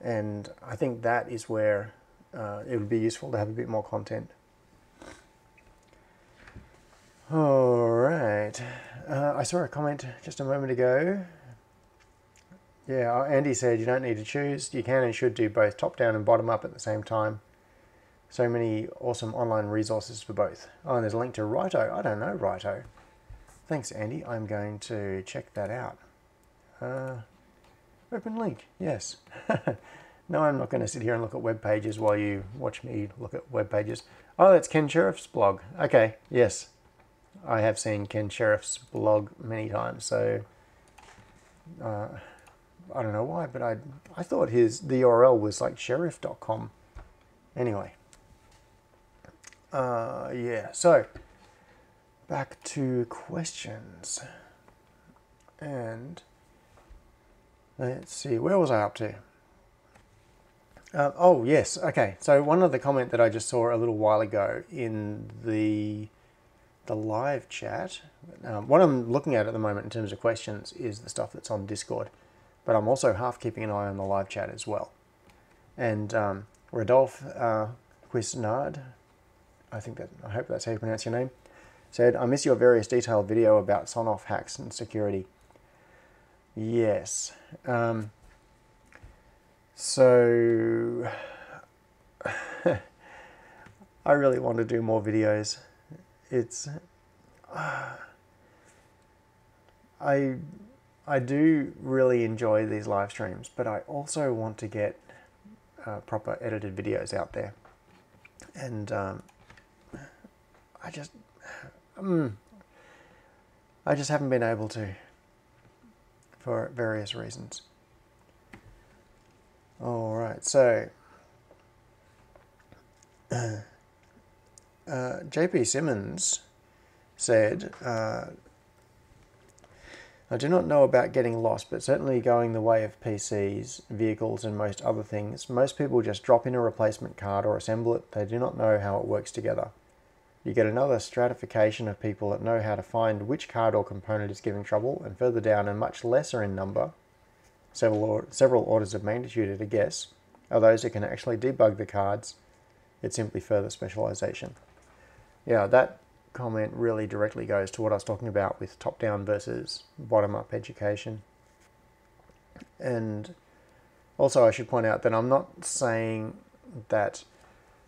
And I think that is where uh, it would be useful to have a bit more content. All right. Uh, I saw a comment just a moment ago. Yeah, uh, Andy said you don't need to choose. You can and should do both top down and bottom up at the same time. So many awesome online resources for both. Oh, and there's a link to Righto. I don't know Righto. Thanks, Andy. I'm going to check that out. Uh, open link. Yes. no, I'm not going to sit here and look at web pages while you watch me look at web pages. Oh, that's Ken Shirriff's blog. Okay. Yes. I have seen Ken Shirriff's blog many times, so uh, I don't know why, but I I thought his the URL was like shirriff.com. Anyway, uh, yeah. So back to questions, and let's see, where was I up to? Uh, oh yes, okay. So one of the comment that I just saw a little while ago in the the live chat. Um, what I'm looking at at the moment in terms of questions is the stuff that's on Discord, but I'm also half keeping an eye on the live chat as well. And um, Rodolphe uh, Quisnard, I think that I hope that's how you pronounce your name, said, "I miss your various detailed video about Sonoff hacks and security." Yes. Um, so I really want to do more videos. It's I I do really enjoy these live streams, but I also want to get uh, proper edited videos out there, and um, I just um, I just haven't been able to for various reasons. All right, so. uh, J.P. Simmons said, uh, I do not know about getting lost, but certainly going the way of PCs, vehicles, and most other things. Most people just drop in a replacement card or assemble it. They do not know how it works together. You get another stratification of people that know how to find which card or component is giving trouble, and further down, and much lesser in number, several, or, several orders of magnitude at a guess, are those who can actually debug the cards. It's simply further specialization yeah, that comment really directly goes to what I was talking about with top down versus bottom up education. And also, I should point out that I'm not saying that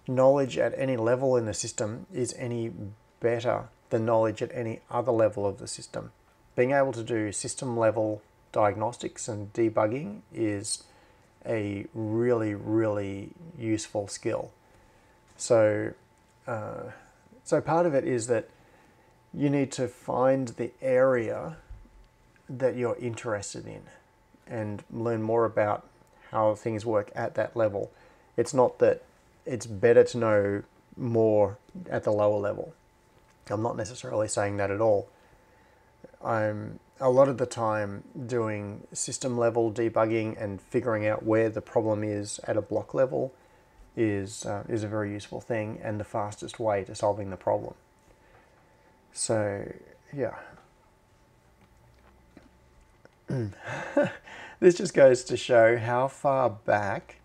knowledge at any level in the system is any better than knowledge at any other level of the system. Being able to do system level diagnostics and debugging is a really, really useful skill. So, uh, so part of it is that you need to find the area that you're interested in and learn more about how things work at that level. It's not that it's better to know more at the lower level. I'm not necessarily saying that at all. I'm a lot of the time doing system level debugging and figuring out where the problem is at a block level is uh, is a very useful thing and the fastest way to solving the problem. So yeah. this just goes to show how far back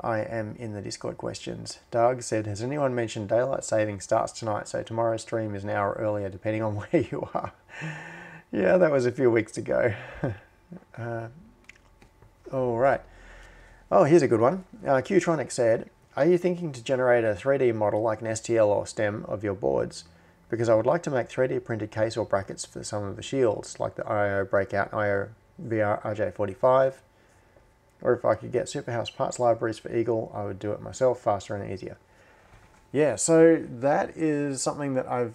I am in the Discord questions. Doug said, Has anyone mentioned daylight saving starts tonight, so tomorrow's stream is an hour earlier, depending on where you are? yeah, that was a few weeks ago. uh, all right. Oh, here's a good one. Uh, Qtronic said, Are you thinking to generate a 3D model like an STL or STEP of your boards? Because I would like to make 3D printed case or brackets for some of the shields, like the IO Breakout IO VR RJ45 or if I could get Superhouse parts libraries for Eagle, I would do it myself faster and easier. Yeah, so that is something that I've,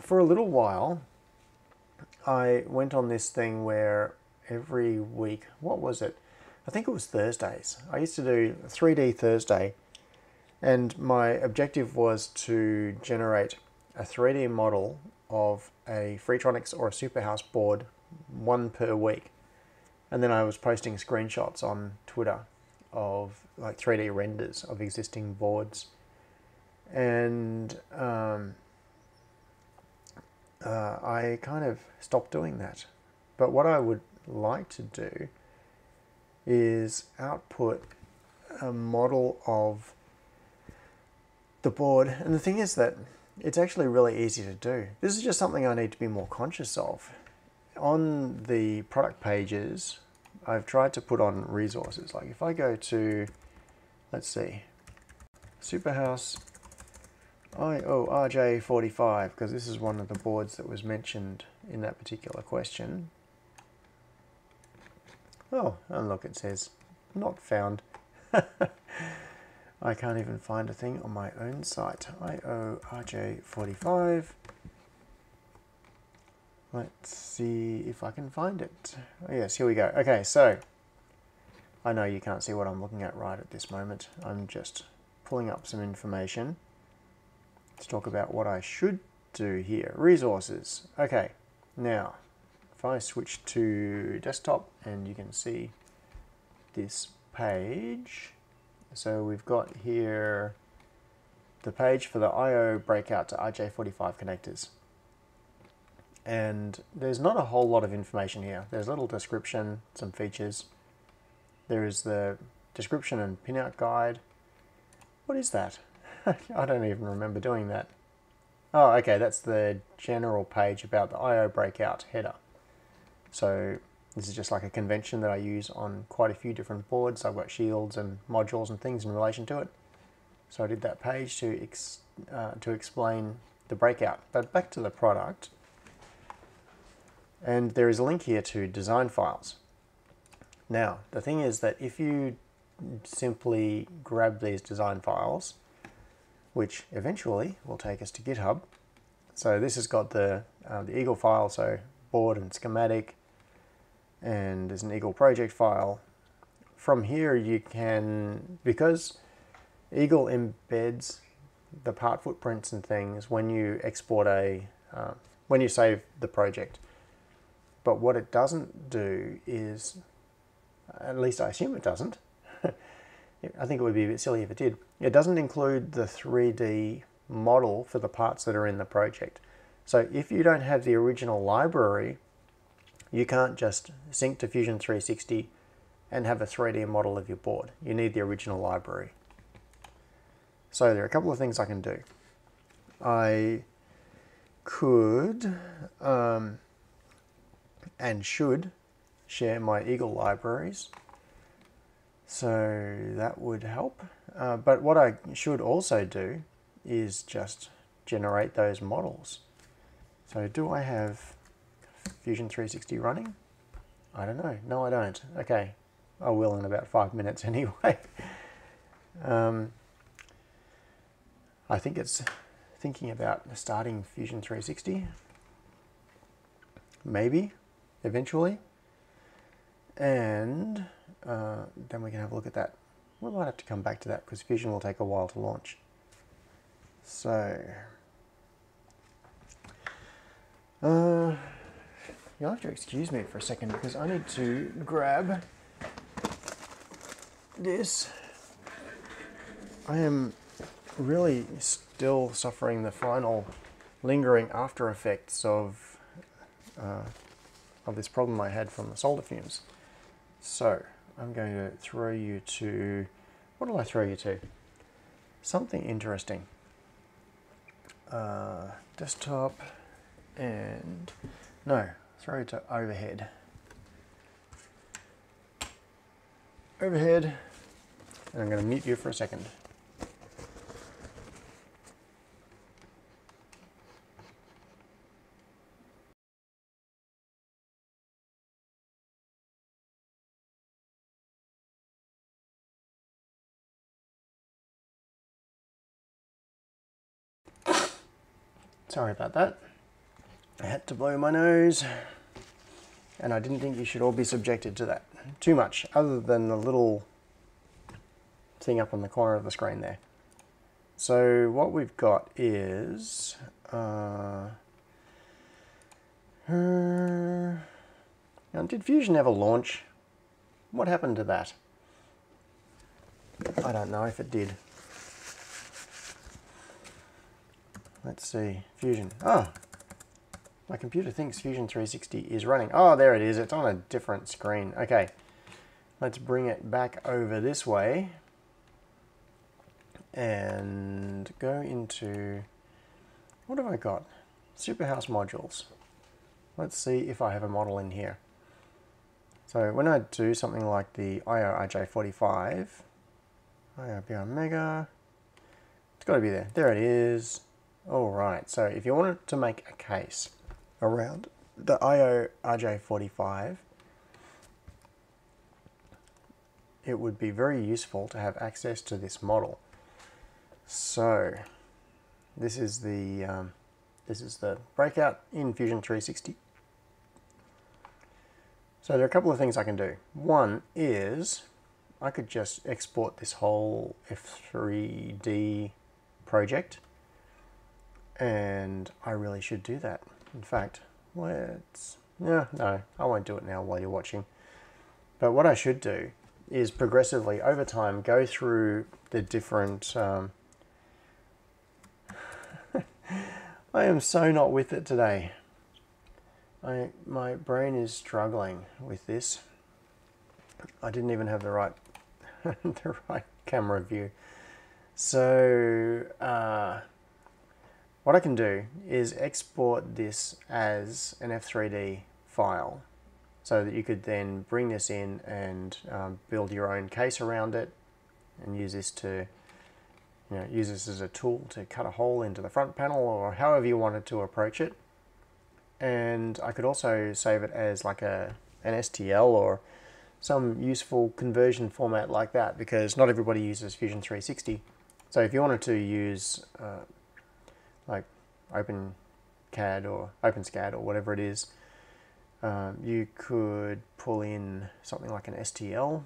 for a little while, I went on this thing where every week, what was it? I think it was Thursdays. I used to do 3D Thursday, and my objective was to generate a 3D model of a Freetronics or a Superhouse board, one per week. And then I was posting screenshots on Twitter of like 3D renders of existing boards. And um, uh, I kind of stopped doing that. But what I would like to do is output a model of the board. And the thing is that it's actually really easy to do. This is just something I need to be more conscious of on the product pages, I've tried to put on resources. Like if I go to, let's see, Superhouse IORJ45, because this is one of the boards that was mentioned in that particular question. Oh, and look, it says not found. I can't even find a thing on my own site. IORJ45. Let's see if I can find it. Oh, yes, here we go. Okay, so I know you can't see what I'm looking at right at this moment. I'm just pulling up some information to talk about what I should do here. Resources. Okay, now if I switch to desktop and you can see this page. So we've got here the page for the I.O. breakout to RJ45 connectors and there's not a whole lot of information here. There's a little description, some features. There is the description and pinout guide. What is that? I don't even remember doing that. Oh, okay, that's the general page about the I.O. breakout header. So this is just like a convention that I use on quite a few different boards. I've got shields and modules and things in relation to it. So I did that page to, ex uh, to explain the breakout. But back to the product. And there is a link here to design files. Now, the thing is that if you simply grab these design files, which eventually will take us to GitHub. So this has got the, uh, the Eagle file, so board and schematic, and there's an Eagle project file. From here you can, because Eagle embeds the part footprints and things when you export a, uh, when you save the project. But what it doesn't do is, at least I assume it doesn't, I think it would be a bit silly if it did, it doesn't include the 3D model for the parts that are in the project. So if you don't have the original library, you can't just sync to Fusion 360 and have a 3D model of your board. You need the original library. So there are a couple of things I can do. I could um, and should share my Eagle libraries. So that would help. Uh, but what I should also do is just generate those models. So do I have Fusion 360 running? I don't know. No, I don't. Okay. I will in about five minutes anyway. um, I think it's thinking about starting Fusion 360. Maybe, eventually. And uh, then we can have a look at that. We might have to come back to that because Fusion will take a while to launch. So, uh, you'll have to excuse me for a second because I need to grab this. I am really still suffering the final lingering after effects of uh, of this problem I had from the solder fumes. So I'm going to throw you to what will I throw you to? Something interesting. Uh, desktop and no, throw it to overhead. Overhead, and I'm going to mute you for a second. Sorry about that. I had to blow my nose, and I didn't think you should all be subjected to that too much, other than the little thing up on the corner of the screen there. So what we've got is uh, uh, now, did Fusion ever launch? What happened to that? I don't know if it did. Let's see, Fusion. Oh, my computer thinks Fusion 360 is running. Oh, there it is. It's on a different screen. Okay, let's bring it back over this way and go into, what have I got? Superhouse modules. Let's see if I have a model in here. So when I do something like the IO-RJ45, IOBR Mega, it's got to be there. There it is. All right, so if you wanted to make a case around the IO RJ45, it would be very useful to have access to this model. So this is the um, this is the breakout in Fusion 360. So there are a couple of things I can do. One is I could just export this whole F3D project and I really should do that. In fact, let's, yeah, no, I won't do it now while you're watching. But what I should do is progressively over time go through the different, um, I am so not with it today. I, my brain is struggling with this. I didn't even have the right, the right camera view. So, uh, what I can do is export this as an F3D file so that you could then bring this in and um, build your own case around it and use this to you know, use this as a tool to cut a hole into the front panel or however you wanted to approach it. And I could also save it as like a an STL or some useful conversion format like that because not everybody uses Fusion 360. So if you wanted to use uh, like OpenCAD or OpenSCAD or whatever it is, um, you could pull in something like an STL.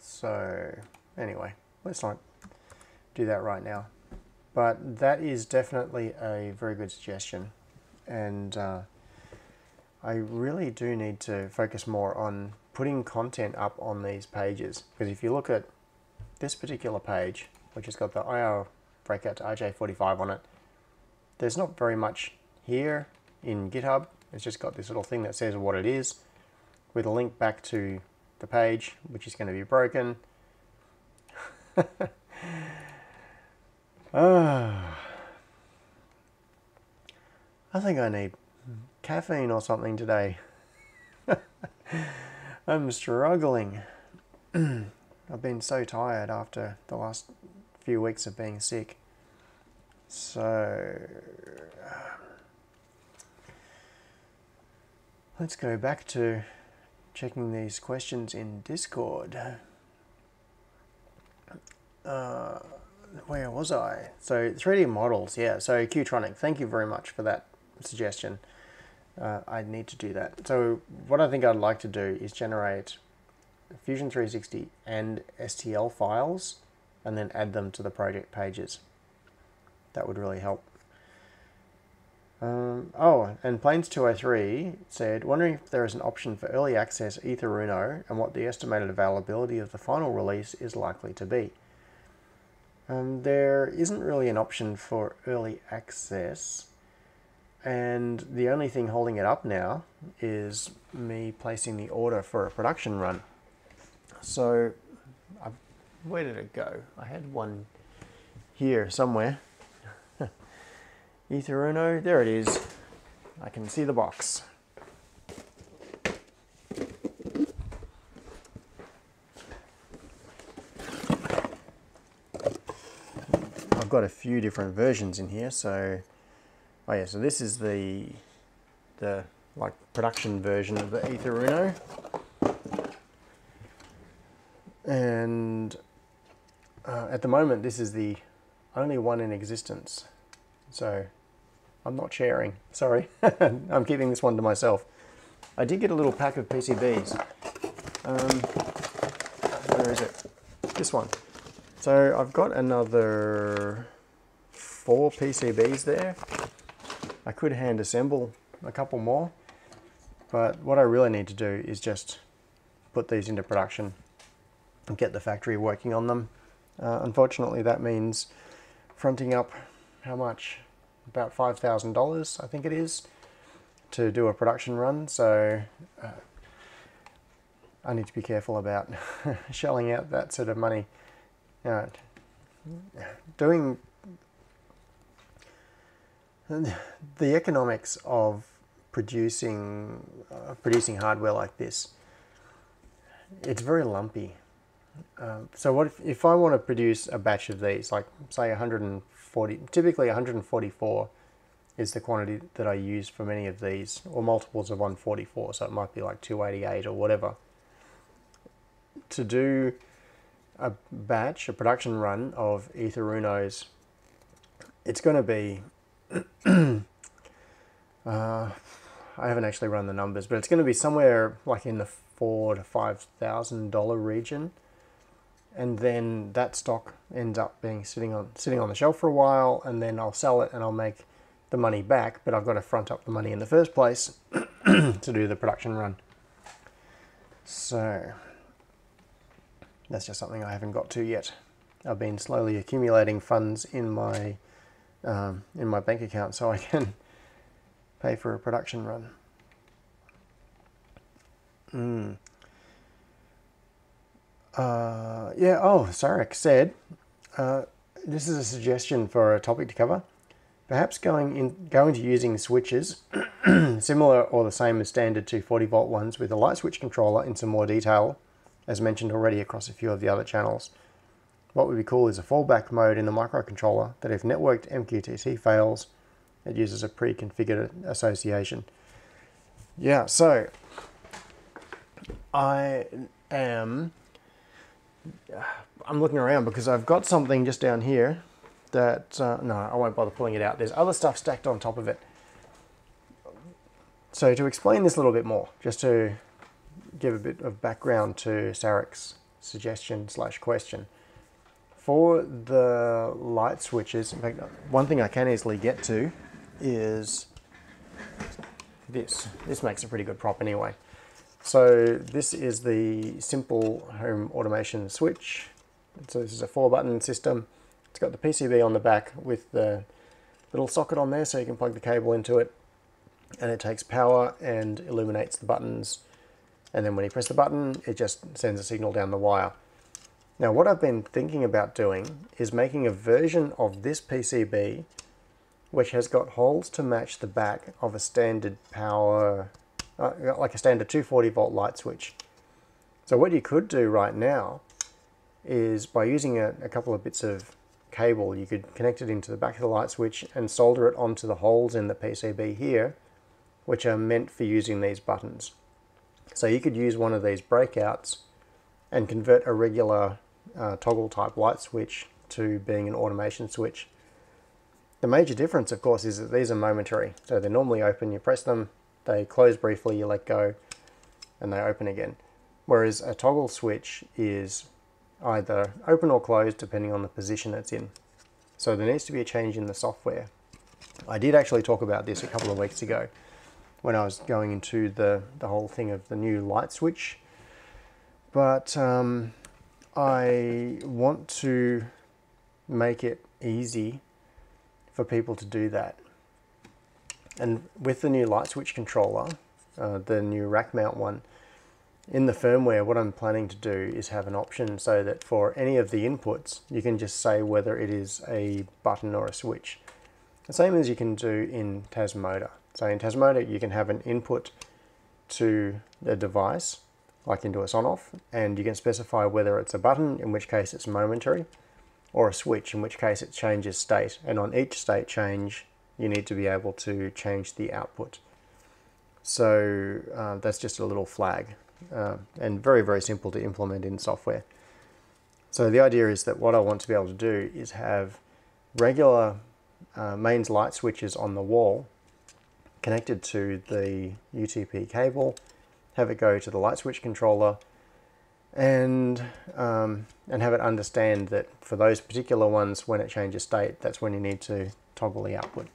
So anyway, let's not do that right now. But that is definitely a very good suggestion. And uh, I really do need to focus more on putting content up on these pages. Because if you look at this particular page, which has got the IR breakout to RJ45 on it. There's not very much here in GitHub. It's just got this little thing that says what it is with a link back to the page, which is going to be broken. ah. I think I need caffeine or something today. I'm struggling. I've been so tired after the last few weeks of being sick. So let's go back to checking these questions in Discord. Uh, where was I? So 3D models, yeah. So Qtronic, thank you very much for that suggestion. Uh, I need to do that. So what I think I'd like to do is generate Fusion 360 and STL files and then add them to the project pages. That would really help. Um, oh, and Planes 203 said, wondering if there is an option for early access Etheruno and what the estimated availability of the final release is likely to be. Um, there isn't really an option for early access, and the only thing holding it up now is me placing the order for a production run. So, where did it go? I had one here somewhere. Etheruno, there it is. I can see the box. I've got a few different versions in here, so oh yeah, so this is the the like production version of the Etheruno. And uh, at the moment, this is the only one in existence. So I'm not sharing. Sorry. I'm keeping this one to myself. I did get a little pack of PCBs. Um, where is it? This one. So I've got another four PCBs there. I could hand assemble a couple more, but what I really need to do is just put these into production and get the factory working on them. Uh, unfortunately, that means fronting up how much? about $5,000, I think it is, to do a production run. So uh, I need to be careful about shelling out that sort of money. Doing the economics of producing uh, producing hardware like this, it's very lumpy. Uh, so what if, if I want to produce a batch of these, like say 100 40, typically 144 is the quantity that I use for many of these, or multiples of 144, so it might be like 288 or whatever. To do a batch, a production run of Etherunos, it's going to be, uh, I haven't actually run the numbers, but it's going to be somewhere like in the four to five thousand dollar region and then that stock ends up being sitting on sitting on the shelf for a while and then I'll sell it and I'll make the money back but I've got to front up the money in the first place to do the production run. So that's just something I haven't got to yet. I've been slowly accumulating funds in my um, in my bank account so I can pay for a production run. Mm. Uh, yeah, oh, Sarek said, uh, this is a suggestion for a topic to cover. Perhaps going in, going to using switches, similar or the same as standard 240 volt ones, with a light switch controller in some more detail, as mentioned already across a few of the other channels. What would be cool is a fallback mode in the microcontroller that if networked MQTT fails, it uses a pre-configured association. Yeah, so I am I'm looking around because I've got something just down here that, uh, no, I won't bother pulling it out. There's other stuff stacked on top of it. So to explain this a little bit more, just to give a bit of background to Sarek's suggestion slash question. For the light switches, in fact, one thing I can easily get to is this. This makes a pretty good prop anyway. So this is the simple home automation switch. So this is a four button system. It's got the PCB on the back with the little socket on there so you can plug the cable into it and it takes power and illuminates the buttons and then when you press the button it just sends a signal down the wire. Now what I've been thinking about doing is making a version of this PCB which has got holes to match the back of a standard power uh, like a standard 240 volt light switch. So what you could do right now is by using a, a, couple of bits of cable, you could connect it into the back of the light switch and solder it onto the holes in the PCB here, which are meant for using these buttons. So you could use one of these breakouts and convert a regular uh, toggle type light switch to being an automation switch. The major difference, of course, is that these are momentary. So they're normally open, you press them, they close briefly, you let go, and they open again. Whereas a toggle switch is either open or closed depending on the position it's in. So there needs to be a change in the software. I did actually talk about this a couple of weeks ago when I was going into the, the whole thing of the new light switch. But um, I want to make it easy for people to do that. And with the new light switch controller, uh, the new rack mount one, in the firmware, what I'm planning to do is have an option so that for any of the inputs, you can just say whether it is a button or a switch. The same as you can do in Tasmota. So in Tasmota, you can have an input to the device, like into a Sonoff, and you can specify whether it's a button, in which case it's momentary, or a switch, in which case it changes state. And on each state change, you need to be able to change the output. So uh, that's just a little flag uh, and very, very simple to implement in software. So the idea is that what I want to be able to do is have regular uh, mains light switches on the wall connected to the UTP cable, have it go to the light switch controller, and um, and have it understand that for those particular ones, when it changes state, that's when you need to toggle the output.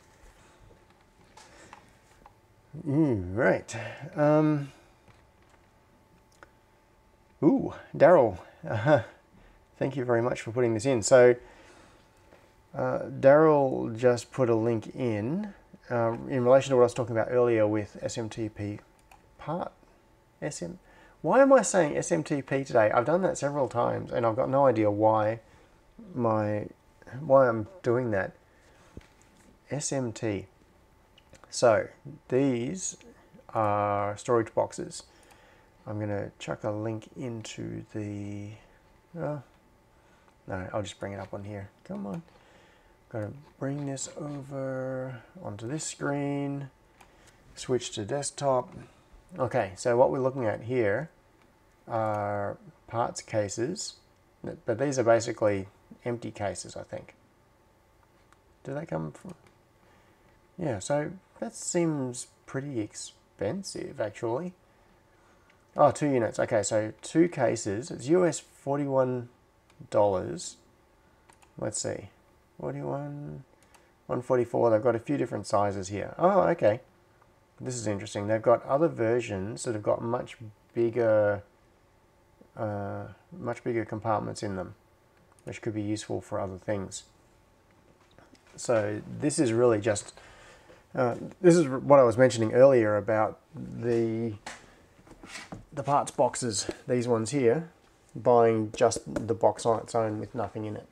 Mm, right. Um, ooh, Daryl. Uh, thank you very much for putting this in. So uh, Daryl just put a link in uh, in relation to what I was talking about earlier with SMTP part SM. Why am I saying SMTP today? I've done that several times and I've got no idea why my why I'm doing that. SMT. So these are storage boxes. I'm going to chuck a link into the. Oh, no, I'll just bring it up on here. Come on. Got to bring this over onto this screen. Switch to desktop. Okay, so what we're looking at here are parts cases, but these are basically empty cases, I think. Do they come from? Yeah, so that seems pretty expensive, actually. Oh, two units. Okay, so two cases. It's US $41. Let's see. 41, 144. They've got a few different sizes here. Oh, okay. This is interesting. They've got other versions that have got much bigger, uh, much bigger compartments in them, which could be useful for other things. So this is really just, uh, this is what I was mentioning earlier about the the parts boxes, these ones here, buying just the box on its own with nothing in it.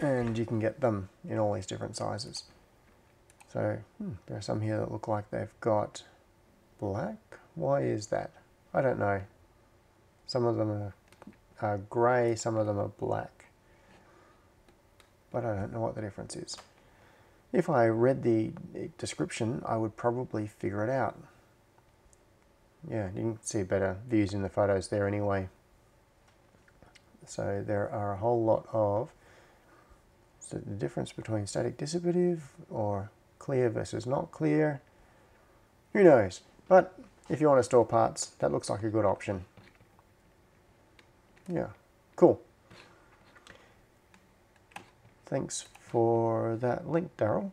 And you can get them in all these different sizes. So hmm, there are some here that look like they've got black. Why is that? I don't know. Some of them are, are grey, some of them are black. But I don't know what the difference is. If I read the description, I would probably figure it out. Yeah, you can see better views in the photos there anyway. So there are a whole lot of so the difference between static dissipative or clear versus not clear. Who knows? But if you want to store parts, that looks like a good option. Yeah, cool. Thanks for that link, Daryl.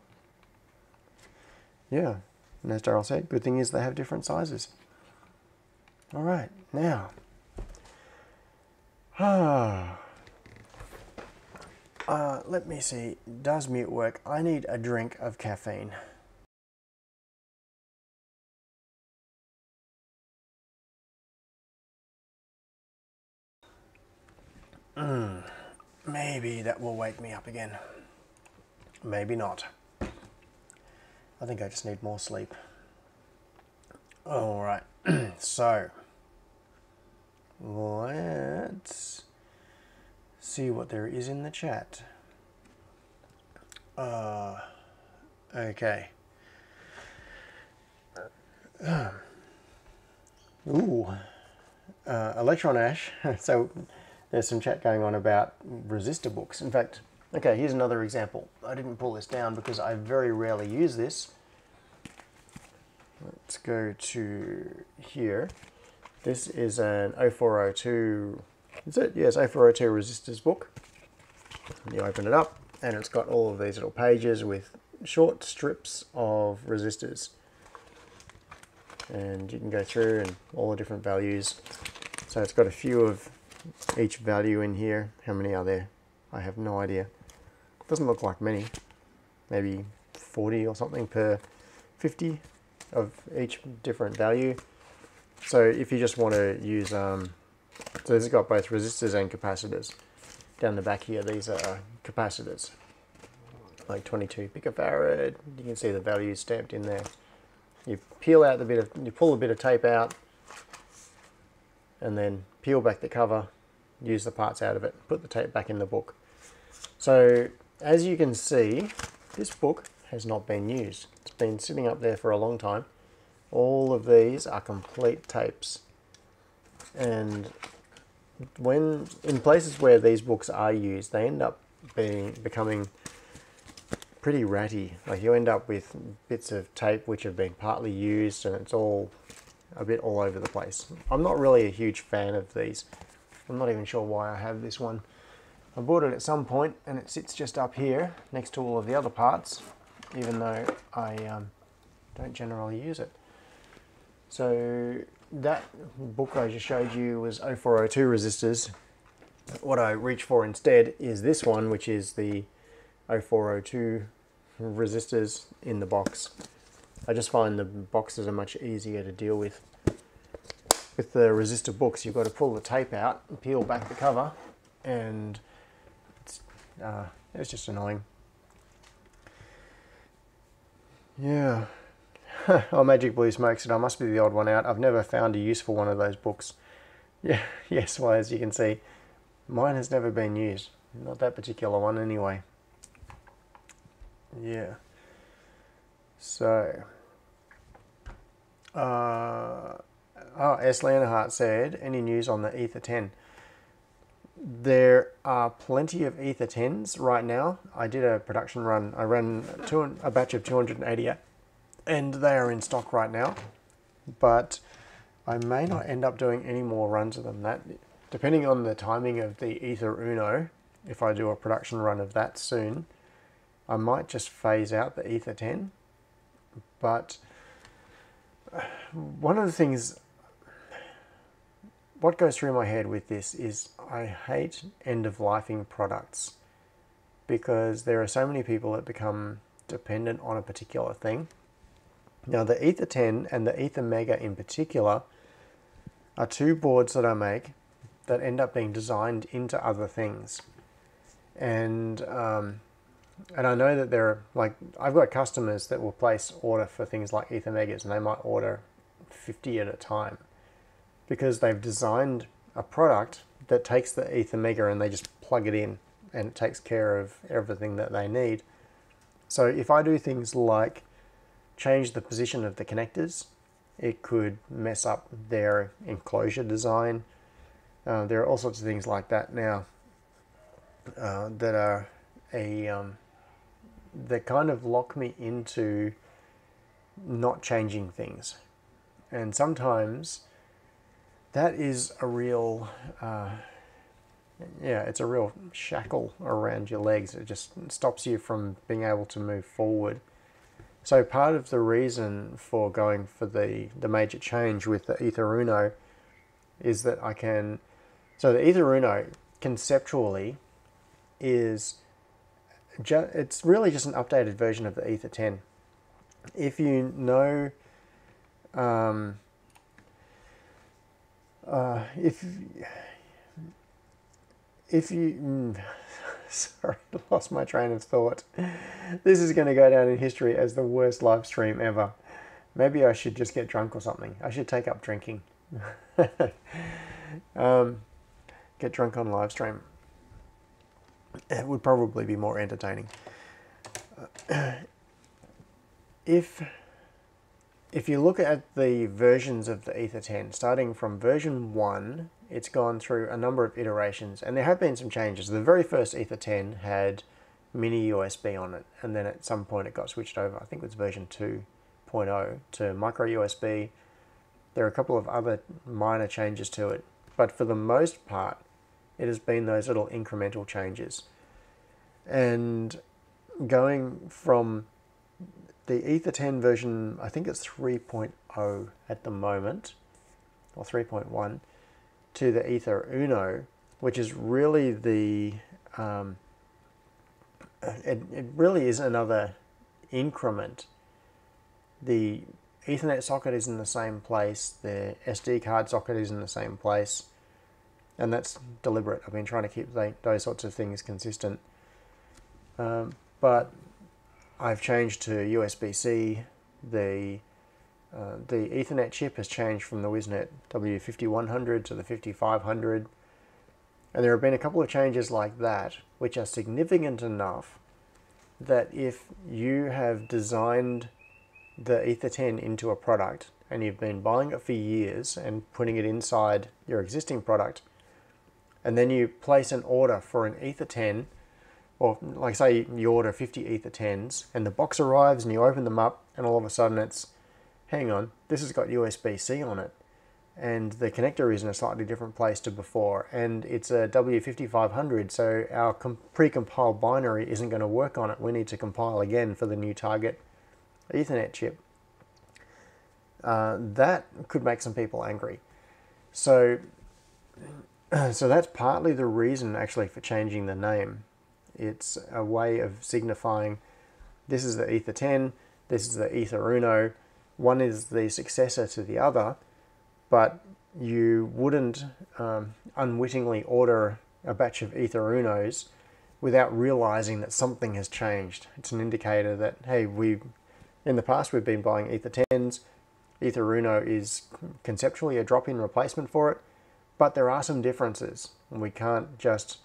Yeah, and as Daryl said, good thing is they have different sizes. All right, now. Ah. Uh, let me see. Does mute work? I need a drink of caffeine. Mm, maybe that will wake me up again. Maybe not. I think I just need more sleep. All right. so, let's see what there is in the chat. Uh, okay. Ooh, uh, Electron Ash. so there's some chat going on about resistor books. In fact, okay, here's another example. I didn't pull this down because I very rarely use this. Let's go to here. This is an 0402, is it? Yes, 0402 resistors book. You open it up and it's got all of these little pages with short strips of resistors. And you can go through and all the different values. So it's got a few of each value in here. How many are there? I have no idea. Doesn't look like many. Maybe 40 or something per 50 of each different value. So if you just want to use, um, so this has got both resistors and capacitors. Down the back here, these are capacitors, like 22 picofarad. You can see the values stamped in there. You peel out the bit of, you pull a bit of tape out, and then peel back the cover, use the parts out of it, put the tape back in the book. So as you can see, this book has not been used. It's been sitting up there for a long time. All of these are complete tapes. And when in places where these books are used, they end up being becoming pretty ratty. Like you end up with bits of tape which have been partly used and it's all a bit all over the place. I'm not really a huge fan of these. I'm not even sure why I have this one. I bought it at some point and it sits just up here next to all of the other parts, even though I um, don't generally use it. So that book I just showed you was 0402 resistors. What I reach for instead is this one, which is the 0402 resistors in the box. I just find the boxes are much easier to deal with. With the resistor books, you've got to pull the tape out, peel back the cover, and uh, it's just annoying. Yeah. oh, Magic Blue Smokes it. I must be the odd one out. I've never found a useful one of those books. Yeah, yes, well, as you can see, mine has never been used. Not that particular one, anyway. Yeah. So, uh, oh, S. Leonhardt said, any news on the Ether 10? There are plenty of Ether 10s right now. I did a production run. I ran two, a batch of 288 and they are in stock right now. But I may not end up doing any more runs of them. That depending on the timing of the Ether Uno, if I do a production run of that soon, I might just phase out the Ether 10. But one of the things, what goes through my head with this is I hate end of lifing products because there are so many people that become dependent on a particular thing now the Ether 10 and the Ether Mega in particular are two boards that I make that end up being designed into other things. And um, and I know that there are like I've got customers that will place order for things like Ether Megas and they might order 50 at a time because they've designed a product that takes the Ether Mega and they just plug it in and it takes care of everything that they need. So if I do things like change the position of the connectors. It could mess up their enclosure design. Uh, there are all sorts of things like that now uh, that are a um, that kind of lock me into not changing things, and sometimes that is a real uh, yeah, it's a real shackle around your legs. It just stops you from being able to move forward. So part of the reason for going for the, the major change with the Ether Uno is that I can, so the Ether Uno conceptually is, ju- it's really just an updated version of the Ether 10. If you know, um, uh, if, if you, mm, Sorry, lost my train of thought. This is going to go down in history as the worst live stream ever. Maybe I should just get drunk or something. I should take up drinking. um, get drunk on live stream. It would probably be more entertaining. Uh, if if you look at the versions of the Ether 10, starting from version 1, it's gone through a number of iterations, and there have been some changes. The very first Ether 10 had mini USB on it, and then at some point it got switched over, I think it was version 2.0, to micro USB. There are a couple of other minor changes to it, but for the most part, it has been those little incremental changes. And going from the Ether 10 version, I think it's 3.0 at the moment, or 3.1, to the Ether Uno, which is really the, um, it, it really is another increment. The Ethernet socket is in the same place, the SD card socket is in the same place, and that's deliberate. I've been trying to keep those sorts of things consistent. Um, but I've changed to USB-C. The uh, the Ethernet chip has changed from the WIZnet W5100 to the 5500. And there have been a couple of changes like that, which are significant enough that if you have designed the Ether 10 into a product and you've been buying it for years and putting it inside your existing product, and then you place an order for an Ether 10 or like say you order 50 Ether 10s and the box arrives and you open them up and all of a sudden it's, hang on, this has got USB-C on it and the connector is in a slightly different place to before and it's a W5500 so our pre-compiled binary isn't going to work on it. We need to compile again for the new target Ethernet chip. Uh, that could make some people angry. So, so that's partly the reason actually for changing the name. It's a way of signifying this is the Ether 10, this is the Ether Uno. One is the successor to the other, but you wouldn't um, unwittingly order a batch of Ether Unos without realizing that something has changed. It's an indicator that, hey, we in the past we've been buying Ether 10s. Ether Uno is conceptually a drop-in replacement for it, but there are some differences. And we can't just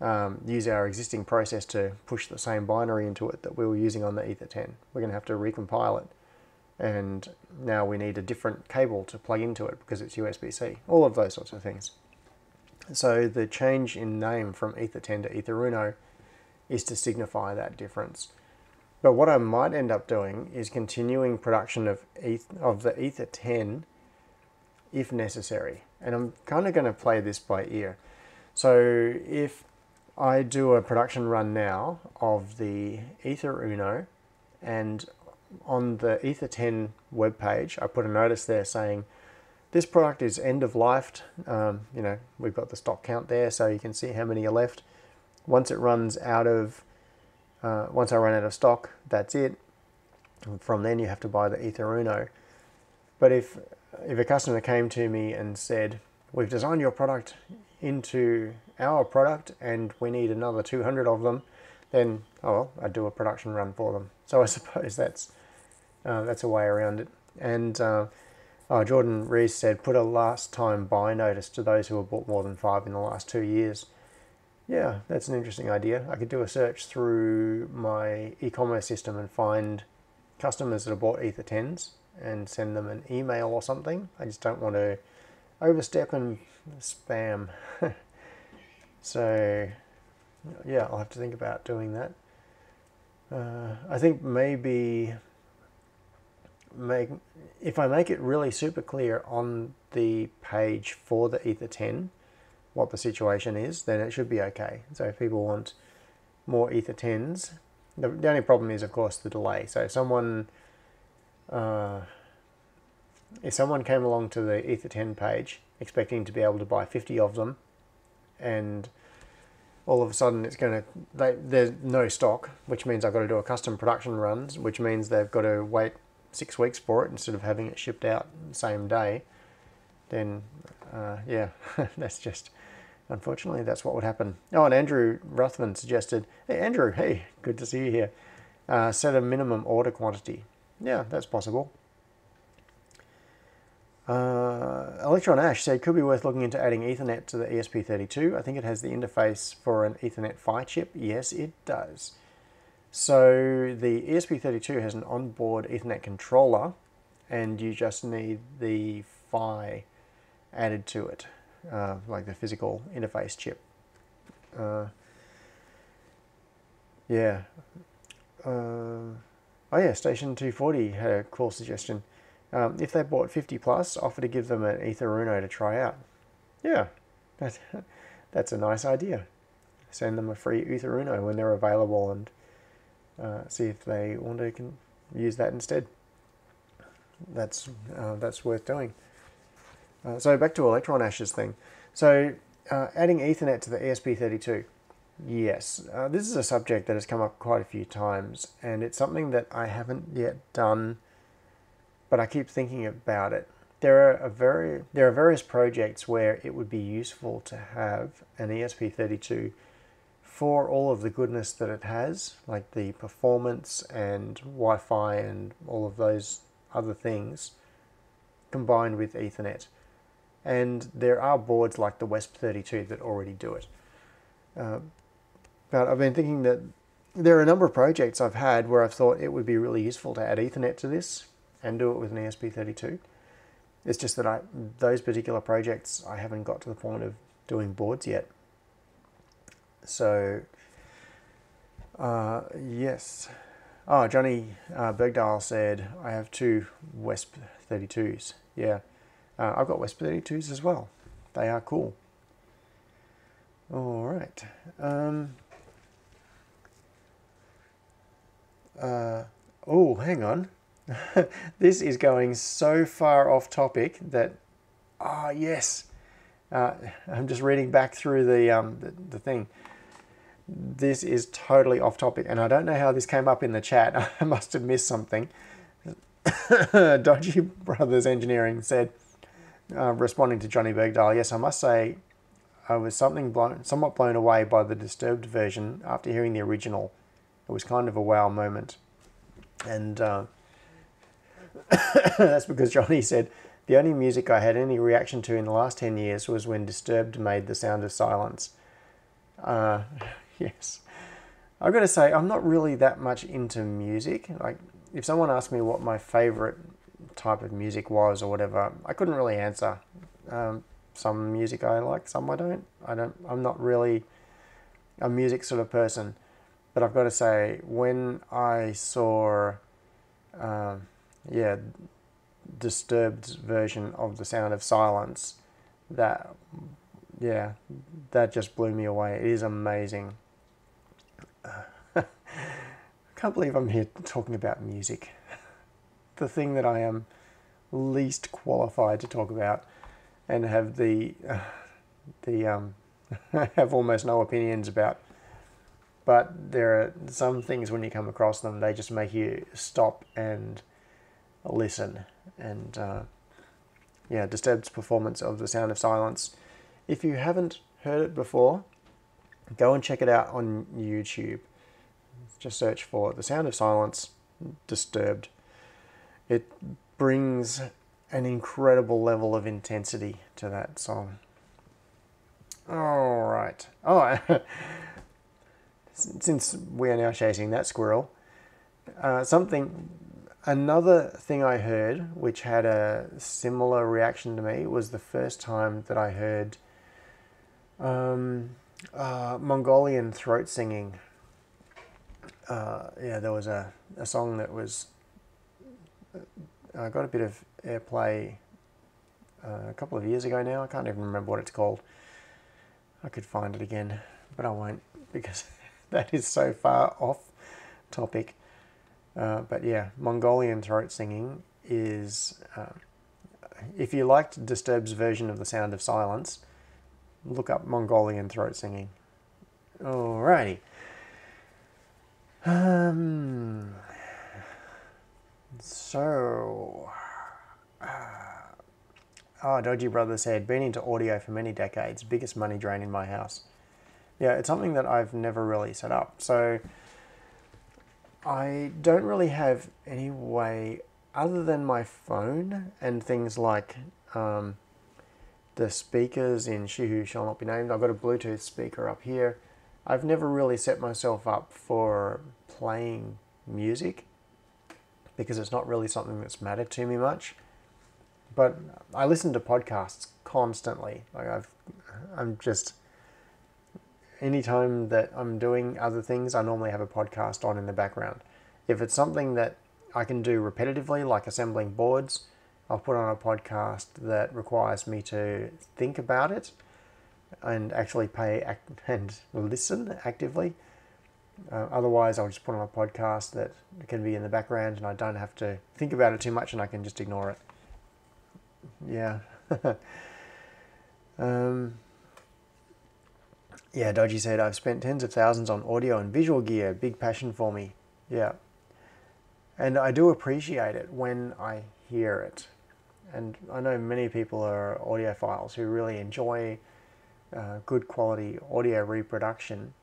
um, use our existing process to push the same binary into it that we were using on the Ether 10. We're going to have to recompile it. And now we need a different cable to plug into it because it's USB-C. All of those sorts of things. So the change in name from Ether 10 to Ether Uno is to signify that difference. But what I might end up doing is continuing production of, of the Ether 10 if necessary. And I'm kind of going to play this by ear. So if I do a production run now of the Ether Uno and on the Ether 10 webpage I put a notice there saying this product is end of life. Um, you know, we've got the stock count there so you can see how many are left. Once it runs out of, uh, once I run out of stock, that's it. from then you have to buy the Ether Uno. But if, if a customer came to me and said, we've designed your product into our product and we need another 200 of them, then oh well, I do a production run for them. So I suppose that's uh, that's a way around it. And uh, oh, Jordan Rees said, put a last time buy notice to those who have bought more than five in the last two years. Yeah, that's an interesting idea. I could do a search through my e-commerce system and find customers that have bought Ether 10s and send them an email or something. I just don't want to overstep and spam. so yeah, I'll have to think about doing that. Uh, I think maybe make if I make it really super clear on the page for the Ether 10 what the situation is, then it should be okay. So if people want more Ether 10s, the, the only problem is of course the delay. So if someone uh, if someone came along to the Ether 10 page expecting to be able to buy 50 of them and all of a sudden it's going to they, there's no stock which means I've got to do a custom production runs which means they've got to wait six weeks for it instead of having it shipped out the same day then uh, yeah that's just unfortunately that's what would happen. Oh and Andrew Ruthven suggested hey Andrew hey good to see you here. Uh, set a minimum order quantity. Yeah that's possible uh, Electron Ash said could be worth looking into adding Ethernet to the ESP32. I think it has the interface for an Ethernet PHY chip. Yes, it does. So the ESP32 has an onboard Ethernet controller, and you just need the PHY added to it, uh, like the physical interface chip. Uh, yeah. Uh, oh yeah, Station 240 had a cool suggestion. Um, if they bought 50 plus, offer to give them an Ether Uno to try out. Yeah, that, that's a nice idea. Send them a free Ether Uno when they're available and uh, see if they want to can use that instead. That's uh, that's worth doing. Uh, so back to Electron Ashes thing. So uh, adding Ethernet to the ESP32. Yes, uh, this is a subject that has come up quite a few times, and it's something that I haven't yet done, but I keep thinking about it. There are very there are various projects where it would be useful to have an ESP32 for all of the goodness that it has, like the performance and Wi-Fi and all of those other things, combined with Ethernet. And there are boards like the WESP32 that already do it. Uh, but I've been thinking that there are a number of projects I've had where I've thought it would be really useful to add Ethernet to this and do it with an ESP32. It's just that I those particular projects I haven't got to the point of doing boards yet. So, uh, yes. Oh, Johnny uh, Bergdahl said, I have two WESP 32s. Yeah, uh, I've got WESP 32s as well. They are cool. All right. Um, uh, oh, hang on. this is going so far off topic that, ah, oh, yes. Uh, I'm just reading back through the, um, the, the thing this is totally off topic, and I don't know how this came up in the chat. I must have missed something. Dodgy Brothers Engineering said, uh, responding to Johnny Bergdahl, yes, I must say I was something blown, somewhat blown away by the disturbed version after hearing the original. It was kind of a wow moment. And uh, that's because Johnny said, the only music I had any reaction to in the last 10 years was when Disturbed made The Sound of Silence. Uh, yes. I've got to say, I'm not really that much into music. Like, if someone asked me what my favorite type of music was or whatever, I couldn't really answer. Um, some music I like, some I don't. I don't. I'm not really a music sort of person. But I've got to say, when I saw, um, yeah, Disturbed version of The Sound of Silence, that, yeah, that just blew me away. It is amazing. I can't believe I'm here talking about music. the thing that I am least qualified to talk about and have the uh, the um, have almost no opinions about. But there are some things when you come across them, they just make you stop and listen. And uh, yeah, Disturbed's performance of The Sound of Silence. If you haven't heard it before, go and check it out on YouTube. Just search for The Sound of Silence, Disturbed. It brings an incredible level of intensity to that song. All right. Oh, since we are now chasing that squirrel, uh, something, another thing I heard which had a similar reaction to me was the first time that I heard um, uh, Mongolian throat singing. Uh, yeah, there was a, a song that was uh, got a bit of airplay uh, a couple of years ago now. I can't even remember what it's called. I could find it again, but I won't because that is so far off topic. Uh, but yeah, Mongolian throat singing is. Uh, if you liked Disturbed's version of The Sound of Silence, look up Mongolian throat singing. Alrighty. Um, so, uh, oh, Dodgy Brother said, been into audio for many decades, biggest money drain in my house. Yeah, it's something that I've never really set up. So, I don't really have any way other than my phone and things like um, the speakers in She Who Shall Not Be Named. I've got a Bluetooth speaker up here. I've never really set myself up for playing music. because it's not really something that's mattered to me much. But I listen to podcasts constantly. Like I've, I'm just anytime that I'm doing other things, I normally have a podcast on in the background. If it's something that I can do repetitively, like assembling boards, I'll put on a podcast that requires me to think about it and actually pay act- and listen actively. Uh, otherwise, I'll just put on a podcast that can be in the background and I don't have to think about it too much and I can just ignore it. Yeah. um, yeah, Dodgy said, I've spent tens of thousands on audio and visual gear. Big passion for me. Yeah. And I do appreciate it when I hear it. And I know many people are audiophiles who really enjoy uh, good quality audio reproduction.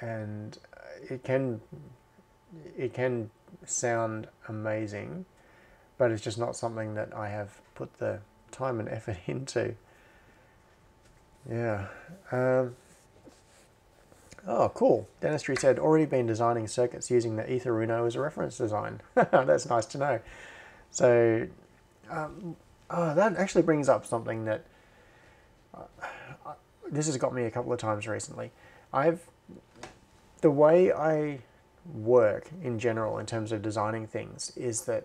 And it can it can sound amazing, but it's just not something that I have put the time and effort into. Yeah. Um, oh, cool. Dentistry said already been designing circuits using the Ether as a reference design. That's nice to know. So, um, oh, that actually brings up something that uh, this has got me a couple of times recently. I've the way I work in general in terms of designing things is that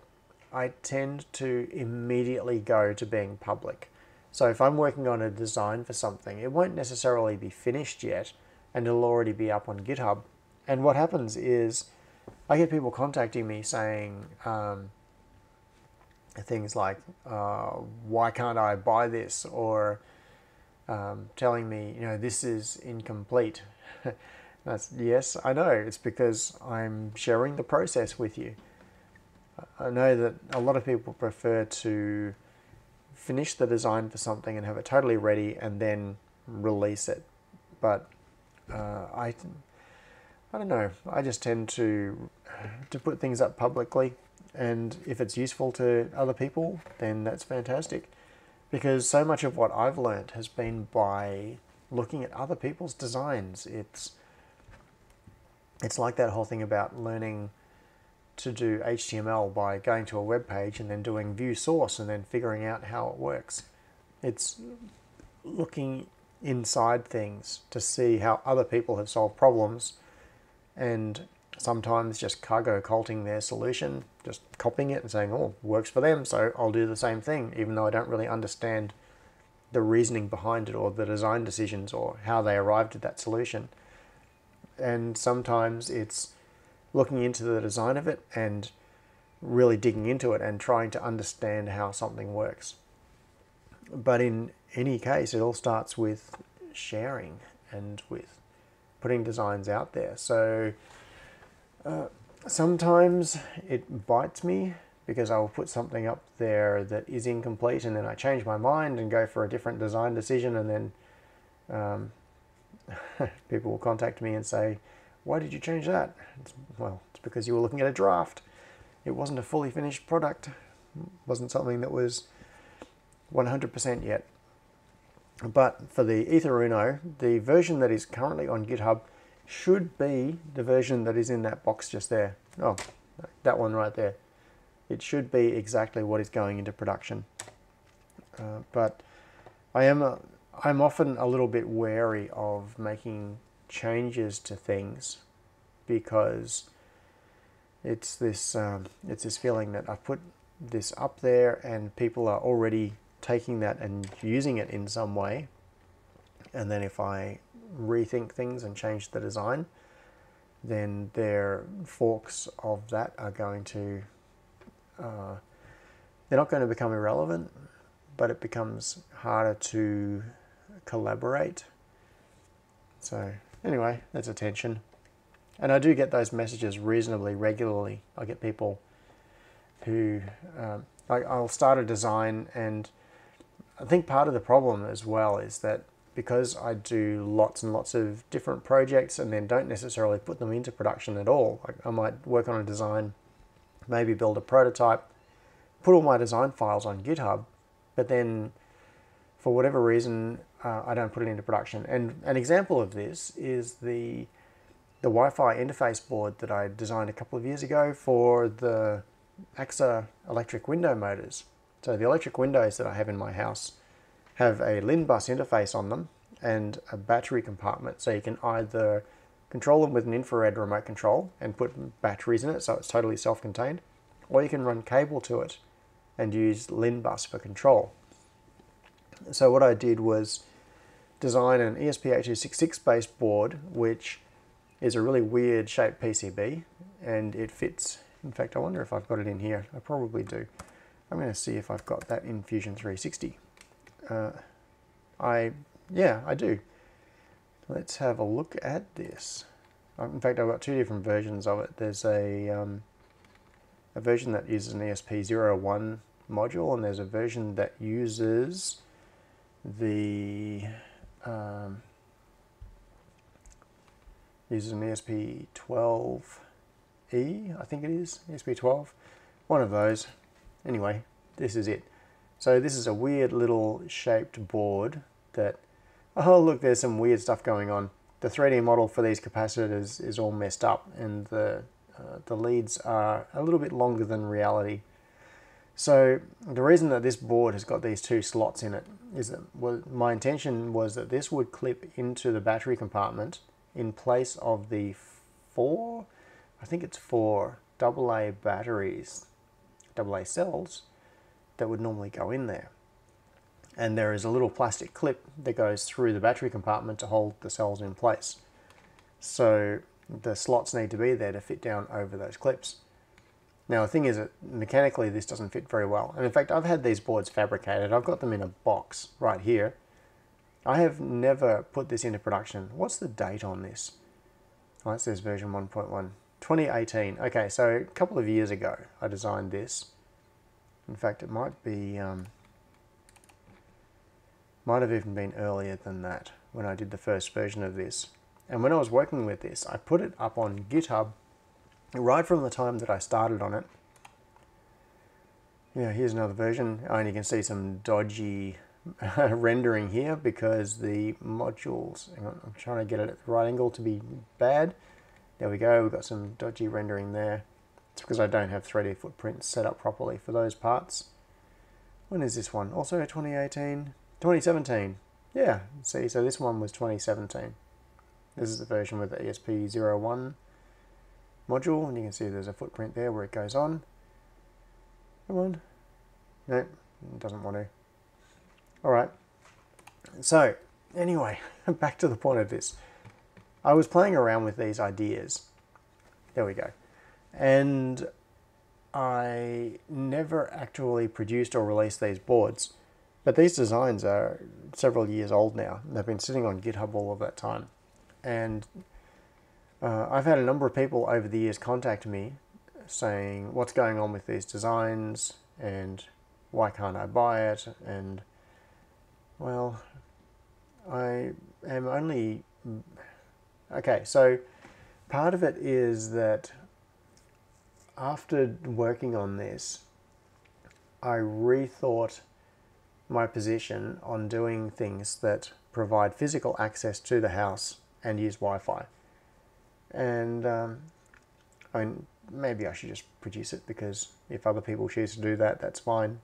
I tend to immediately go to being public. So if I'm working on a design for something, it won't necessarily be finished yet and it'll already be up on GitHub. And what happens is I get people contacting me saying um, things like, uh, why can't I buy this? Or um, telling me, you know, this is incomplete. That's yes, I know. It's because I'm sharing the process with you. I know that a lot of people prefer to finish the design for something and have it totally ready and then release it. But uh, I, I don't know. I just tend to to put things up publicly, and if it's useful to other people, then that's fantastic. Because so much of what I've learned has been by looking at other people's designs. It's it's like that whole thing about learning to do HTML by going to a web page and then doing view source and then figuring out how it works. It's looking inside things to see how other people have solved problems and sometimes just cargo culting their solution, just copying it and saying, oh, works for them, so I'll do the same thing, even though I don't really understand the reasoning behind it or the design decisions or how they arrived at that solution. And sometimes it's looking into the design of it and really digging into it and trying to understand how something works. But in any case, it all starts with sharing and with putting designs out there. So uh, sometimes it bites me because I will put something up there that is incomplete and then I change my mind and go for a different design decision and then um, people will contact me and say, why did you change that? It's, well, it's because you were looking at a draft. It wasn't a fully finished product. It wasn't something that was 100% yet. But for the Ether Uno, the version that is currently on GitHub should be the version that is in that box just there. Oh, that one right there. It should be exactly what is going into production. Uh, but I am a, I'm often a little bit wary of making changes to things because it's this um, it's this feeling that I've put this up there and people are already taking that and using it in some way. And then if I rethink things and change the design then their forks of that are going to uh, they're not going to become irrelevant but it becomes harder to collaborate. So Anyway, that's attention. And I do get those messages reasonably regularly. I get people who, um, like, I'll start a design, and I think part of the problem as well is that because I do lots and lots of different projects and then don't necessarily put them into production at all, I might work on a design, maybe build a prototype, put all my design files on GitHub, but then for whatever reason, uh, I don't put it into production. And an example of this is the the Wi-Fi interface board that I designed a couple of years ago for the AXA electric window motors. So the electric windows that I have in my house have a LIN bus interface on them and a battery compartment. So you can either control them with an infrared remote control and put batteries in it so it's totally self-contained, or you can run cable to it and use LIN bus for control. So what I did was design an ESP8266 based board which is a really weird shaped PCB and it fits. In fact I wonder if I've got it in here. I probably do. I'm going to see if I've got that in Fusion 360 uh, I yeah I do. Let's have a look at this. Uh, in fact I've got two different versions of it. There's a um, a version that uses an ESP01 module and there's a version that uses the um, uses an ESP12E, I think it is, ESP12, one of those. Anyway, this is it. So this is a weird little shaped board that, oh look, there's some weird stuff going on. The 3D model for these capacitors is all messed up and the, uh, the leads are a little bit longer than reality. So the reason that this board has got these two slots in it is that well, my intention was that this would clip into the battery compartment in place of the four, I think it's four AA batteries, AA cells that would normally go in there. And there is a little plastic clip that goes through the battery compartment to hold the cells in place. So the slots need to be there to fit down over those clips. Now the thing is that mechanically this doesn't fit very well. And in fact, I've had these boards fabricated. I've got them in a box right here. I have never put this into production. What's the date on this? Oh, it says version 1.1. 2018. Okay, so a couple of years ago I designed this. In fact, it might be, um, might have even been earlier than that when I did the first version of this. And when I was working with this, I put it up on GitHub right from the time that I started on it. Yeah, here's another version. Oh, and you can see some dodgy rendering here because the modules, I'm trying to get it at the right angle to be bad. There we go, we've got some dodgy rendering there. It's because I don't have 3D footprints set up properly for those parts. When is this one? Also 2018? 2017. Yeah, see, so this one was 2017. This is the version with the ESP01 module, and you can see there's a footprint there where it goes on. Come on. No, it doesn't want to. Alright. So, anyway, back to the point of this. I was playing around with these ideas. There we go. And I never actually produced or released these boards. But these designs are several years old now. They've been sitting on GitHub all of that time. And uh, I've had a number of people over the years contact me saying what's going on with these designs? And why can't I buy it? And well I am only okay so part of it is that after working on this I rethought my position on doing things that provide physical access to the house and use Wi-Fi and um, I mean, maybe I should just produce it because if other people choose to do that, that's fine.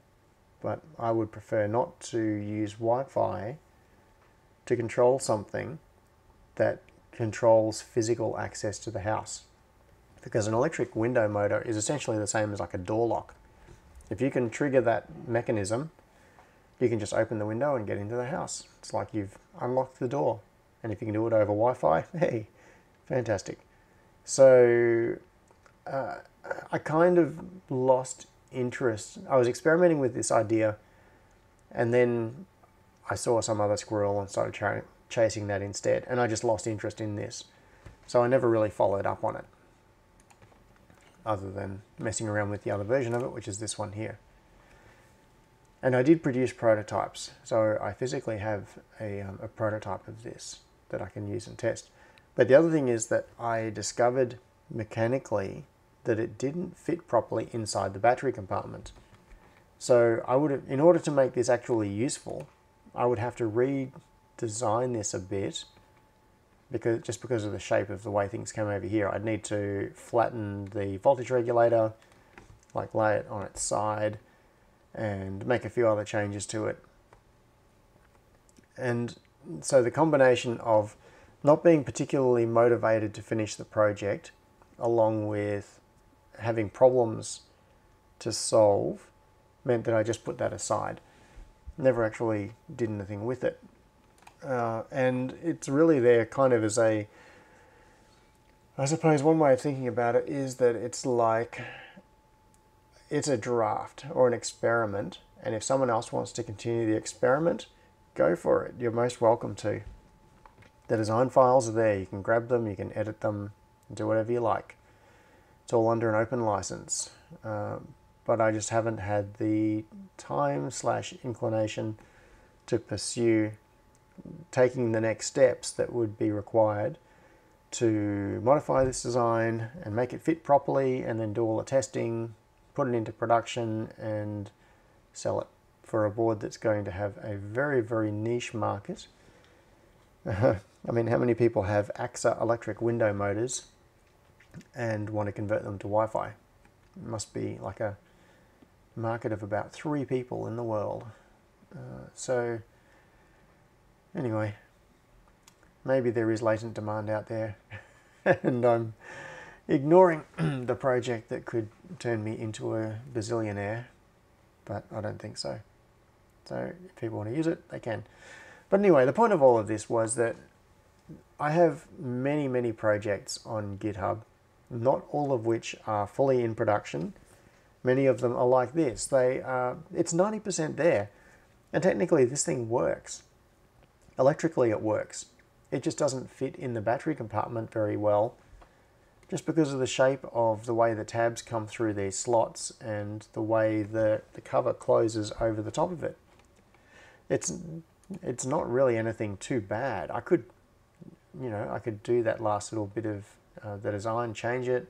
But I would prefer not to use Wi-Fi to control something that controls physical access to the house. Because an electric window motor is essentially the same as like a door lock. If you can trigger that mechanism, you can just open the window and get into the house. It's like you've unlocked the door. And if you can do it over Wi-Fi, hey, Fantastic. So uh, I kind of lost interest. I was experimenting with this idea and then I saw some other squirrel and started ch chasing that instead and I just lost interest in this. So I never really followed up on it other than messing around with the other version of it, which is this one here. And I did produce prototypes, so I physically have a, um, a prototype of this that I can use and test. But the other thing is that I discovered mechanically that it didn't fit properly inside the battery compartment. So I would, in order to make this actually useful, I would have to redesign this a bit because just because of the shape of the way things come over here. I'd need to flatten the voltage regulator, like lay it on its side, and make a few other changes to it. And so the combination of not being particularly motivated to finish the project, along with having problems to solve, meant that I just put that aside. Never actually did anything with it. Uh, and it's really there kind of as a, I suppose one way of thinking about it is that it's like, it's a draft or an experiment. And if someone else wants to continue the experiment, go for it. You're most welcome to. The design files are there. You can grab them, you can edit them, do whatever you like. It's all under an open license. Um, but I just haven't had the time slash inclination to pursue taking the next steps that would be required to modify this design and make it fit properly and then do all the testing, put it into production and sell it for a board that's going to have a very, very niche market. I mean, how many people have AXA electric window motors and want to convert them to Wi-Fi? It must be like a market of about three people in the world. Uh, so anyway, maybe there is latent demand out there and I'm ignoring the project that could turn me into a bazillionaire, but I don't think so. So if people want to use it, they can. But anyway, the point of all of this was that I have many, many projects on GitHub, not all of which are fully in production. Many of them are like this. They are, it's 90% there. And technically this thing works. Electrically it works. It just doesn't fit in the battery compartment very well just because of the shape of the way the tabs come through these slots and the way the, the cover closes over the top of it it's it's not really anything too bad. I could, you know, I could do that last little bit of uh, the design, change it,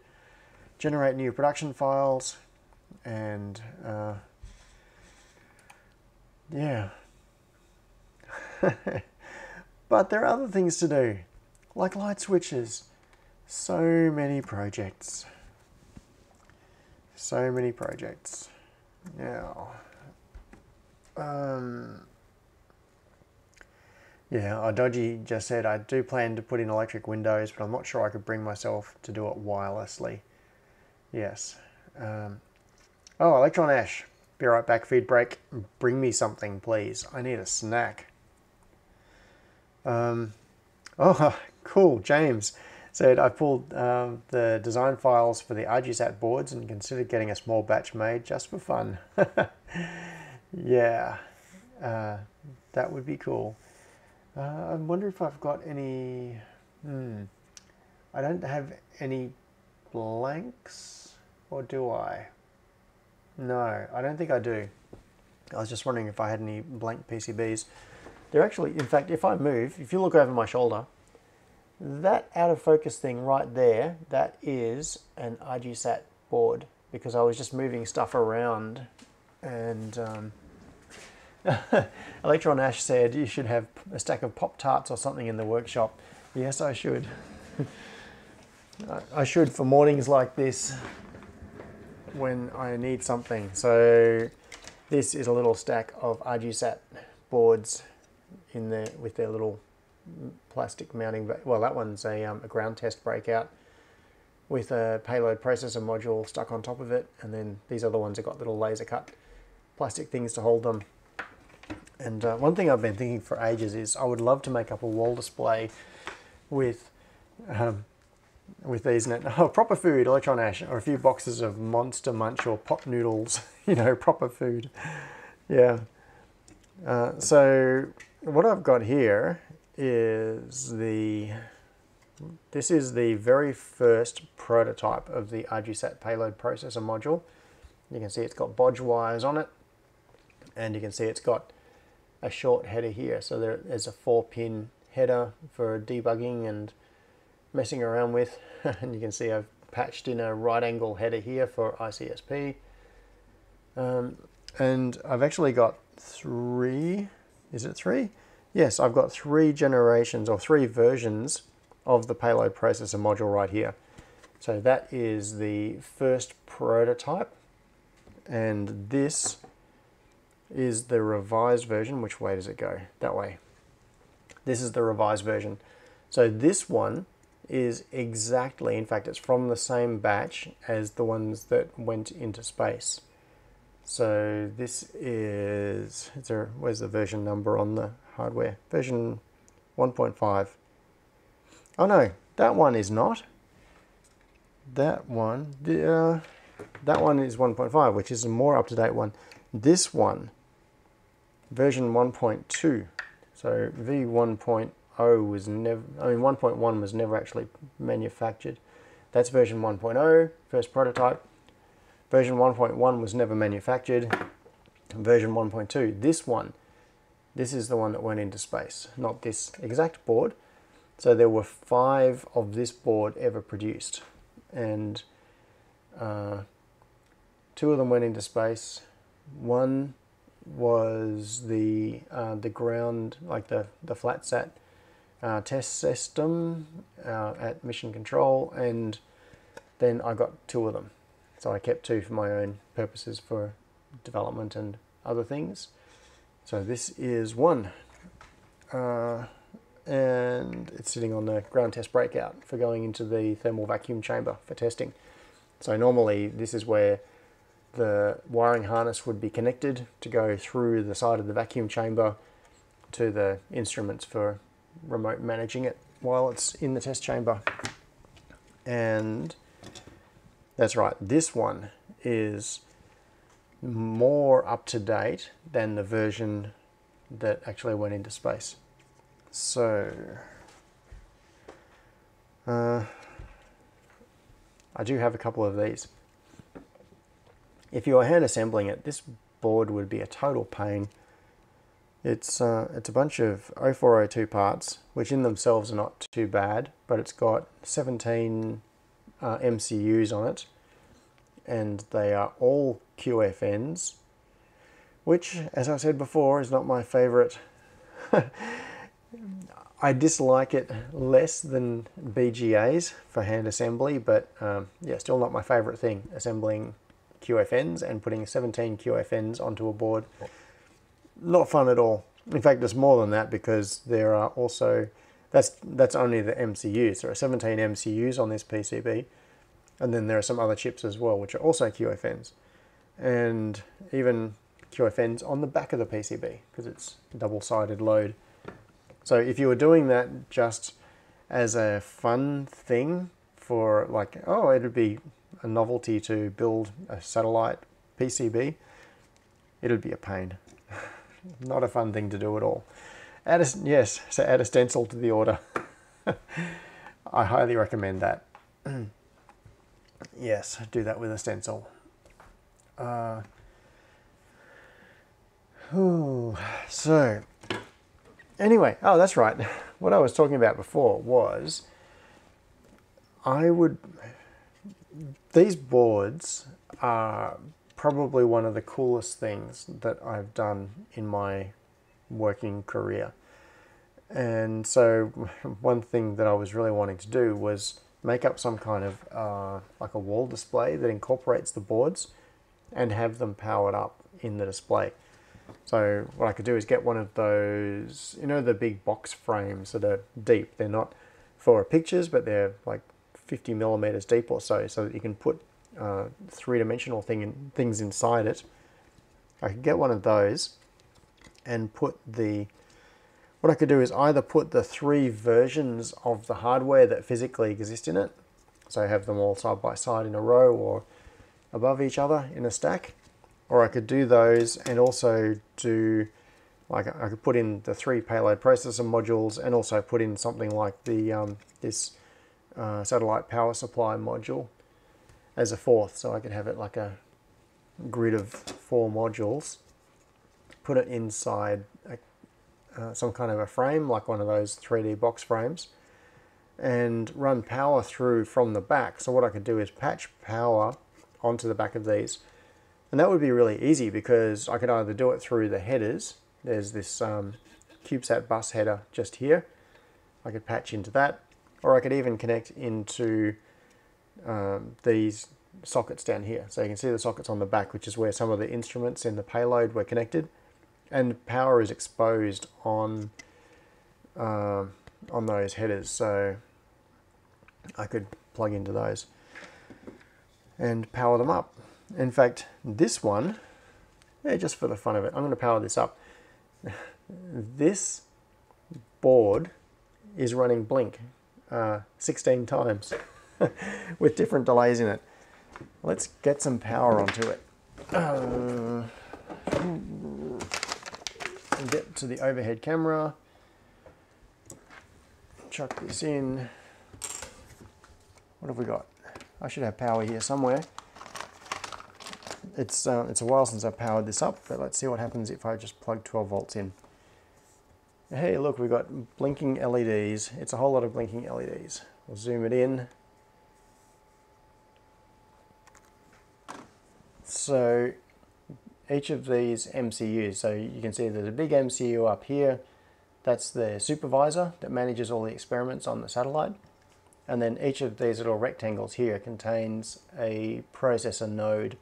generate new production files, and uh, yeah. but there are other things to do, like light switches. So many projects. So many projects. Now, um, yeah, uh, Dodgy just said, I do plan to put in electric windows, but I'm not sure I could bring myself to do it wirelessly. Yes. Um, oh, Electron Ash. Be right back, feed break. Bring me something, please. I need a snack. Um, oh, cool. James said, I pulled um, the design files for the ArduSat boards and considered getting a small batch made just for fun. yeah, uh, that would be cool. Uh, I wonder if I've got any. Hmm. I don't have any blanks, or do I? No, I don't think I do. I was just wondering if I had any blank PCBs. They're actually, in fact, if I move, if you look over my shoulder, that out of focus thing right there, that is an ArduSat board because I was just moving stuff around and um, Electron Ash said you should have a stack of Pop Tarts or something in the workshop. Yes, I should. I should for mornings like this when I need something. So this is a little stack of ArduSat boards in there with their little plastic mounting. Well, that one's a, um, a ground test breakout with a payload processor module stuck on top of it. And then these other ones have got little laser cut plastic things to hold them. And uh, one thing I've been thinking for ages is I would love to make up a wall display with um, with these oh, proper food, Electron Ash, or a few boxes of Monster Munch or pot noodles, you know, proper food. Yeah. Uh, so what I've got here is the, this is the very first prototype of the ArduSat payload processor module. You can see it's got bodge wires on it, and you can see it's got a short header here. So there is a four pin header for debugging and messing around with. and you can see I've patched in a right angle header here for ICSP. Um, and I've actually got three, is it three? Yes, I've got three generations or three versions of the payload processor module right here. So that is the first prototype and this is the revised version. Which way does it go? That way. This is the revised version. So this one is exactly, in fact, it's from the same batch as the ones that went into space. So this is, is there, where's the version number on the hardware? Version 1.5. Oh no, that one is not. That one, the, uh, that one is 1.5, which is a more up-to-date one. This one, version 1.2, so V1.0 was never, I mean 1.1 was never actually manufactured. That's version 1.0, first prototype. Version 1.1 was never manufactured. Version 1.2, this one, this is the one that went into space, not this exact board. So there were five of this board ever produced. And uh, two of them went into space. One was the uh, the ground, like the, the flat sat uh, test system uh, at Mission Control, and then I got two of them. So I kept two for my own purposes for development and other things. So this is one. Uh, and it's sitting on the ground test breakout for going into the thermal vacuum chamber for testing. So normally this is where the wiring harness would be connected to go through the side of the vacuum chamber to the instruments for remote managing it while it's in the test chamber. And that's right, this one is more up to date than the version that actually went into space. So, uh, I do have a couple of these. If you are hand assembling it, this board would be a total pain. It's, uh, it's a bunch of 0402 parts, which in themselves are not too bad, but it's got 17 uh, MCUs on it, and they are all QFNs, which, as I said before, is not my favorite. I dislike it less than BGAs for hand assembly, but um, yeah, still not my favorite thing, assembling QFNs and putting 17 QFNs onto a board. Not fun at all. In fact, it's more than that because there are also, that's, that's only the MCUs. There are 17 MCUs on this PCB. And then there are some other chips as well, which are also QFNs. And even QFNs on the back of the PCB because it's double-sided load. So if you were doing that just as a fun thing for like, oh, it'd be a novelty to build a satellite PCB, it'd be a pain. Not a fun thing to do at all. Add a, yes, so add a stencil to the order. I highly recommend that. yes, do that with a stencil. Uh, so, anyway, oh, that's right. What I was talking about before was I would, these boards are probably one of the coolest things that I've done in my working career. And so one thing that I was really wanting to do was make up some kind of uh, like a wall display that incorporates the boards and have them powered up in the display. So what I could do is get one of those, you know, the big box frames that are deep. They're not for pictures, but they're like 50 millimeters deep or so, so that you can put uh, three-dimensional thing in, things inside it. I could get one of those and put the what I could do is either put the three versions of the hardware that physically exist in it, so I have them all side by side in a row or above each other in a stack, or I could do those and also do, like I could put in the three payload processor modules and also put in something like the um, this uh, satellite power supply module as a fourth, so I could have it like a grid of four modules, put it inside a uh, some kind of a frame, like one of those 3D box frames, and run power through from the back. So what I could do is patch power onto the back of these. And that would be really easy because I could either do it through the headers. There's this um, CubeSat bus header just here. I could patch into that, or I could even connect into um, these sockets down here. So you can see the sockets on the back, which is where some of the instruments in the payload were connected, and power is exposed on uh, on those headers. So I could plug into those and power them up. In fact, this one, yeah, just for the fun of it, I'm going to power this up. this board is running Blink uh, 16 times with different delays in it. Let's get some power onto it. Uh, get to the overhead camera. Chuck this in. What have we got? I should have power here somewhere. It's, uh, it's a while since I've powered this up, but let's see what happens if I just plug 12 volts in. Hey, look, we've got blinking LEDs. It's a whole lot of blinking LEDs. We'll zoom it in. So each of these MCUs, so you can see there's a big MCU up here. That's the supervisor that manages all the experiments on the satellite. And then each of these little rectangles here contains a processor node.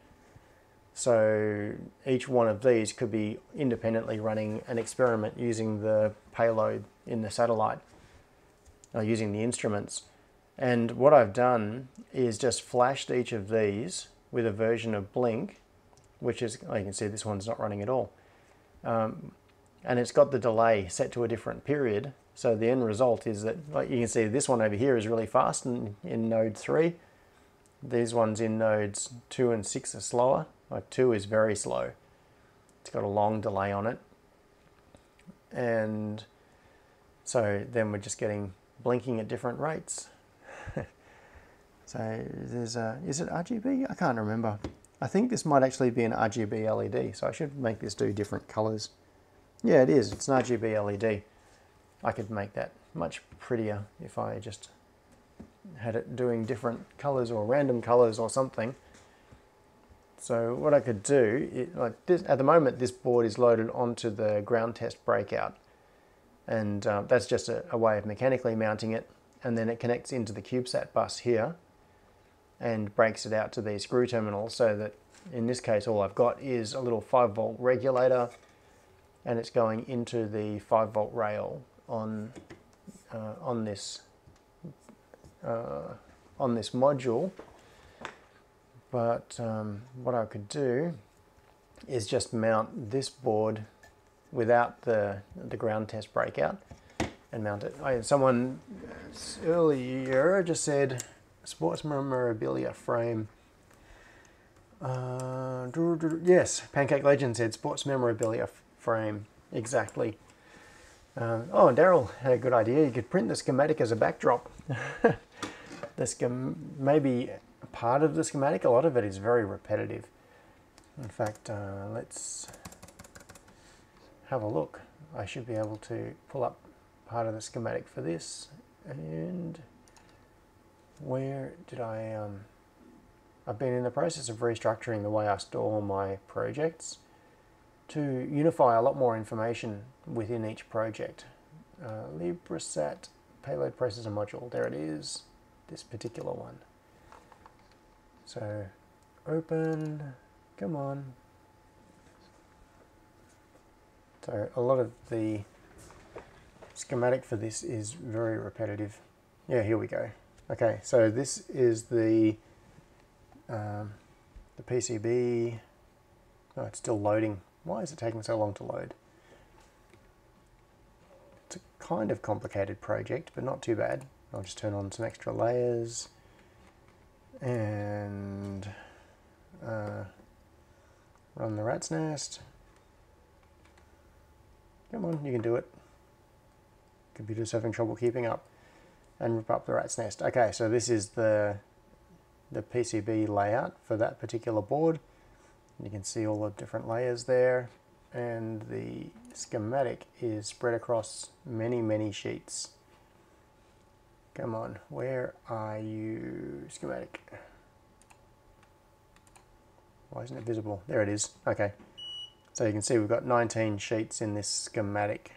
So each one of these could be independently running an experiment using the payload in the satellite, or using the instruments. And what I've done is just flashed each of these with a version of Blink, which is, oh, you can see this one's not running at all. Um, and it's got the delay set to a different period. So the end result is that, like you can see, this one over here is really fast in, in node 3. These ones in nodes 2 and 6 are slower. Like 2 is very slow. It's got a long delay on it. And so then we're just getting blinking at different rates. So there's a, is it RGB? I can't remember. I think this might actually be an RGB LED, so I should make this do different colors. Yeah, it is. It's an RGB LED. I could make that much prettier if I just had it doing different colors or random colors or something. So what I could do, it, like this, at the moment this board is loaded onto the ground test breakout. And uh, that's just a, a way of mechanically mounting it. And then it connects into the CubeSat bus here and breaks it out to these screw terminals so that in this case all I've got is a little 5 volt regulator and it's going into the 5 volt rail on uh, on this uh, on this module but um, what I could do is just mount this board without the the ground test breakout and mount it. I, someone earlier just said sports memorabilia frame. Uh, yes, Pancake Legend said sports memorabilia frame. Exactly. Uh, oh, Daryl had a good idea. You could print the schematic as a backdrop. schem maybe part of the schematic, a lot of it is very repetitive. In fact, uh, let's have a look. I should be able to pull up part of the schematic for this and where did I, um, I've been in the process of restructuring the way I store my projects to unify a lot more information within each project. Uh, LibreSat payload processor module, there it is, this particular one. So open, come on. So a lot of the schematic for this is very repetitive. Yeah, here we go. Okay, so this is the um, the PCB. Oh, it's still loading. Why is it taking so long to load? It's a kind of complicated project, but not too bad. I'll just turn on some extra layers and uh, run the rat's nest. Come on, you can do it. Computer's having trouble keeping up and rip up the rat's nest. Okay, so this is the, the PCB layout for that particular board. You can see all the different layers there and the schematic is spread across many, many sheets. Come on, where are you, schematic? Why isn't it visible? There it is, okay. So you can see we've got 19 sheets in this schematic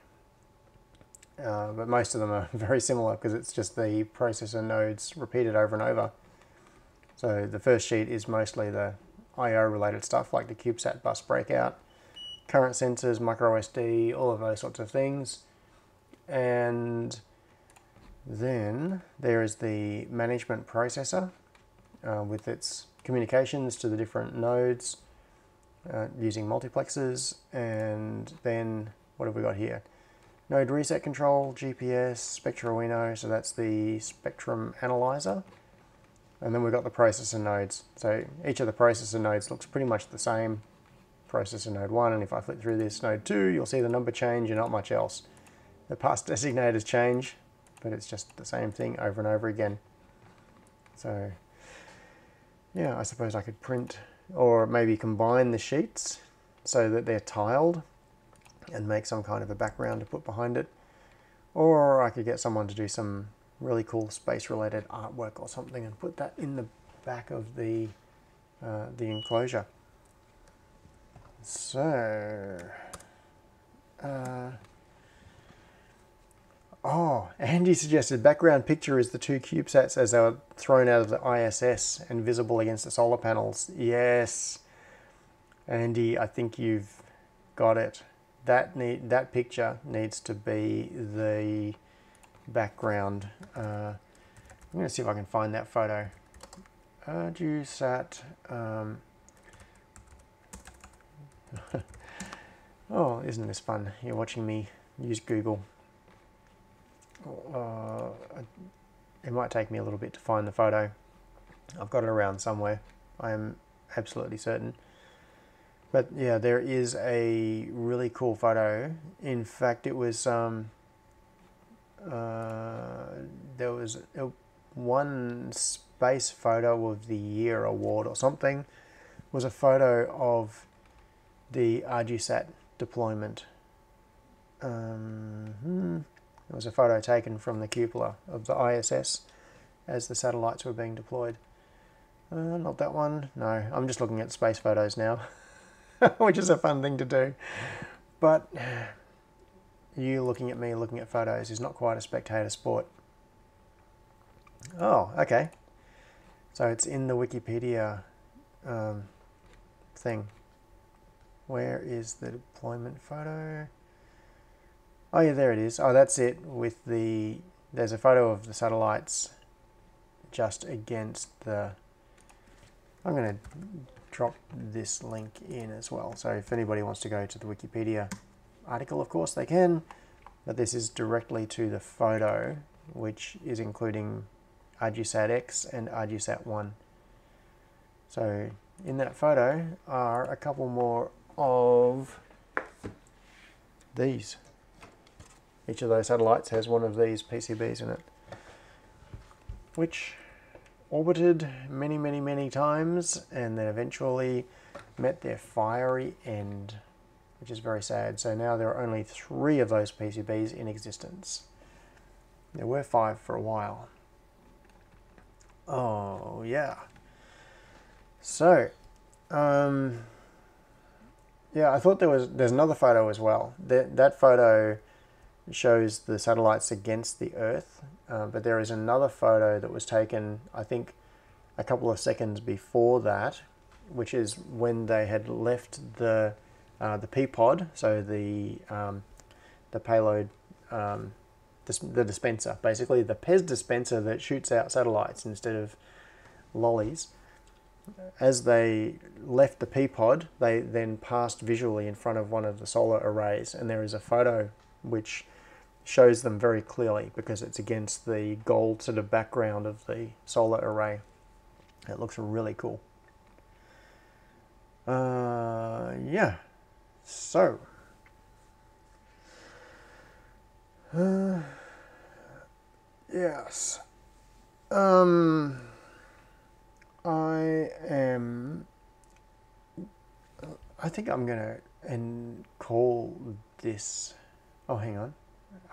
uh, but most of them are very similar because it's just the processor nodes repeated over and over. So the first sheet is mostly the I.O. related stuff like the CubeSat bus breakout, current sensors, micro SD, all of those sorts of things. And then there is the management processor uh, with its communications to the different nodes uh, using multiplexers. And then what have we got here? Node reset control, GPS, Spectruino, so that's the spectrum analyzer. And then we've got the processor nodes. So each of the processor nodes looks pretty much the same. Processor node 1, and if I flip through this node 2, you'll see the number change and not much else. The pass designators change, but it's just the same thing over and over again. So yeah, I suppose I could print or maybe combine the sheets so that they're tiled and make some kind of a background to put behind it. Or I could get someone to do some really cool space related artwork or something and put that in the back of the, uh, the enclosure. So, uh, oh, Andy suggested background picture is the two CubeSats as they were thrown out of the ISS and visible against the solar panels. Yes, Andy, I think you've got it that need that picture needs to be the background. Uh, I'm going to see if I can find that photo. ArduSat. Um, oh, isn't this fun? You're watching me use Google. Uh, it might take me a little bit to find the photo. I've got it around somewhere. I am absolutely certain. But yeah, there is a really cool photo. In fact, it was um, uh, there was a, one space photo of the year award or something. Was a photo of the ArduSat deployment. Um, hmm. It was a photo taken from the cupola of the ISS as the satellites were being deployed. Uh, not that one. No, I'm just looking at space photos now. which is a fun thing to do. But you looking at me looking at photos is not quite a spectator sport. Oh, okay. So it's in the Wikipedia um, thing. Where is the deployment photo? Oh yeah, there it is. Oh, that's it with the, there's a photo of the satellites just against the, I'm going to drop this link in as well. So if anybody wants to go to the Wikipedia article, of course they can, but this is directly to the photo, which is including ArduSat X and ArduSat 1. So in that photo are a couple more of these. Each of those satellites has one of these PCBs in it, which orbited many, many, many times and then eventually met their fiery end, which is very sad. So now there are only three of those PCBs in existence. There were five for a while. Oh, yeah. So, um, yeah, I thought there was, there's another photo as well. That, that photo shows the satellites against the Earth uh, but there is another photo that was taken, I think, a couple of seconds before that, which is when they had left the uh, the P pod, so the um, the payload, um, the, the dispenser, basically the PEZ dispenser that shoots out satellites instead of lollies. As they left the P pod, they then passed visually in front of one of the solar arrays, and there is a photo which shows them very clearly because it's against the gold sort of background of the solar array. It looks really cool. Uh, yeah, so. Uh, yes. Um, I am. I think I'm gonna and call this. Oh, hang on.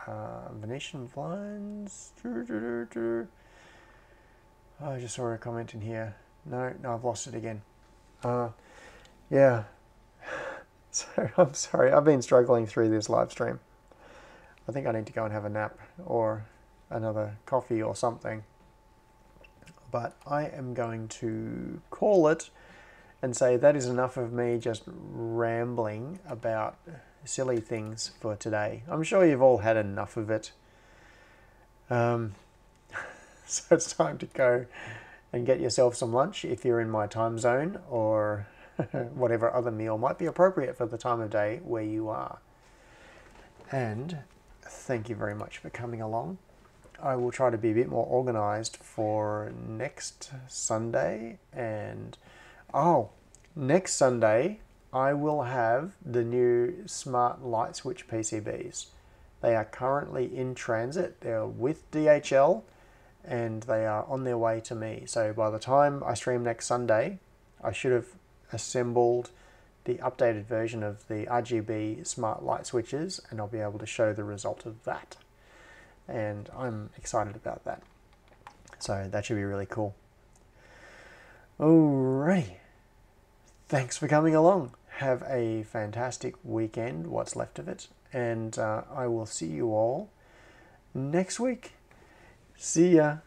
Uh, Venetian blinds. Oh, I just saw a comment in here. No, no, I've lost it again. Uh, yeah. So I'm sorry. I've been struggling through this live stream. I think I need to go and have a nap or another coffee or something. But I am going to call it and say that is enough of me just rambling about silly things for today. I'm sure you've all had enough of it. Um, so it's time to go and get yourself some lunch if you're in my time zone or whatever other meal might be appropriate for the time of day where you are. And thank you very much for coming along. I will try to be a bit more organized for next Sunday. And oh, next Sunday, I will have the new smart light switch PCBs. They are currently in transit, they're with DHL and they are on their way to me. So by the time I stream next Sunday, I should have assembled the updated version of the RGB smart light switches and I'll be able to show the result of that. And I'm excited about that. So that should be really cool. Alrighty. Thanks for coming along. Have a fantastic weekend, what's left of it, and uh, I will see you all next week. See ya.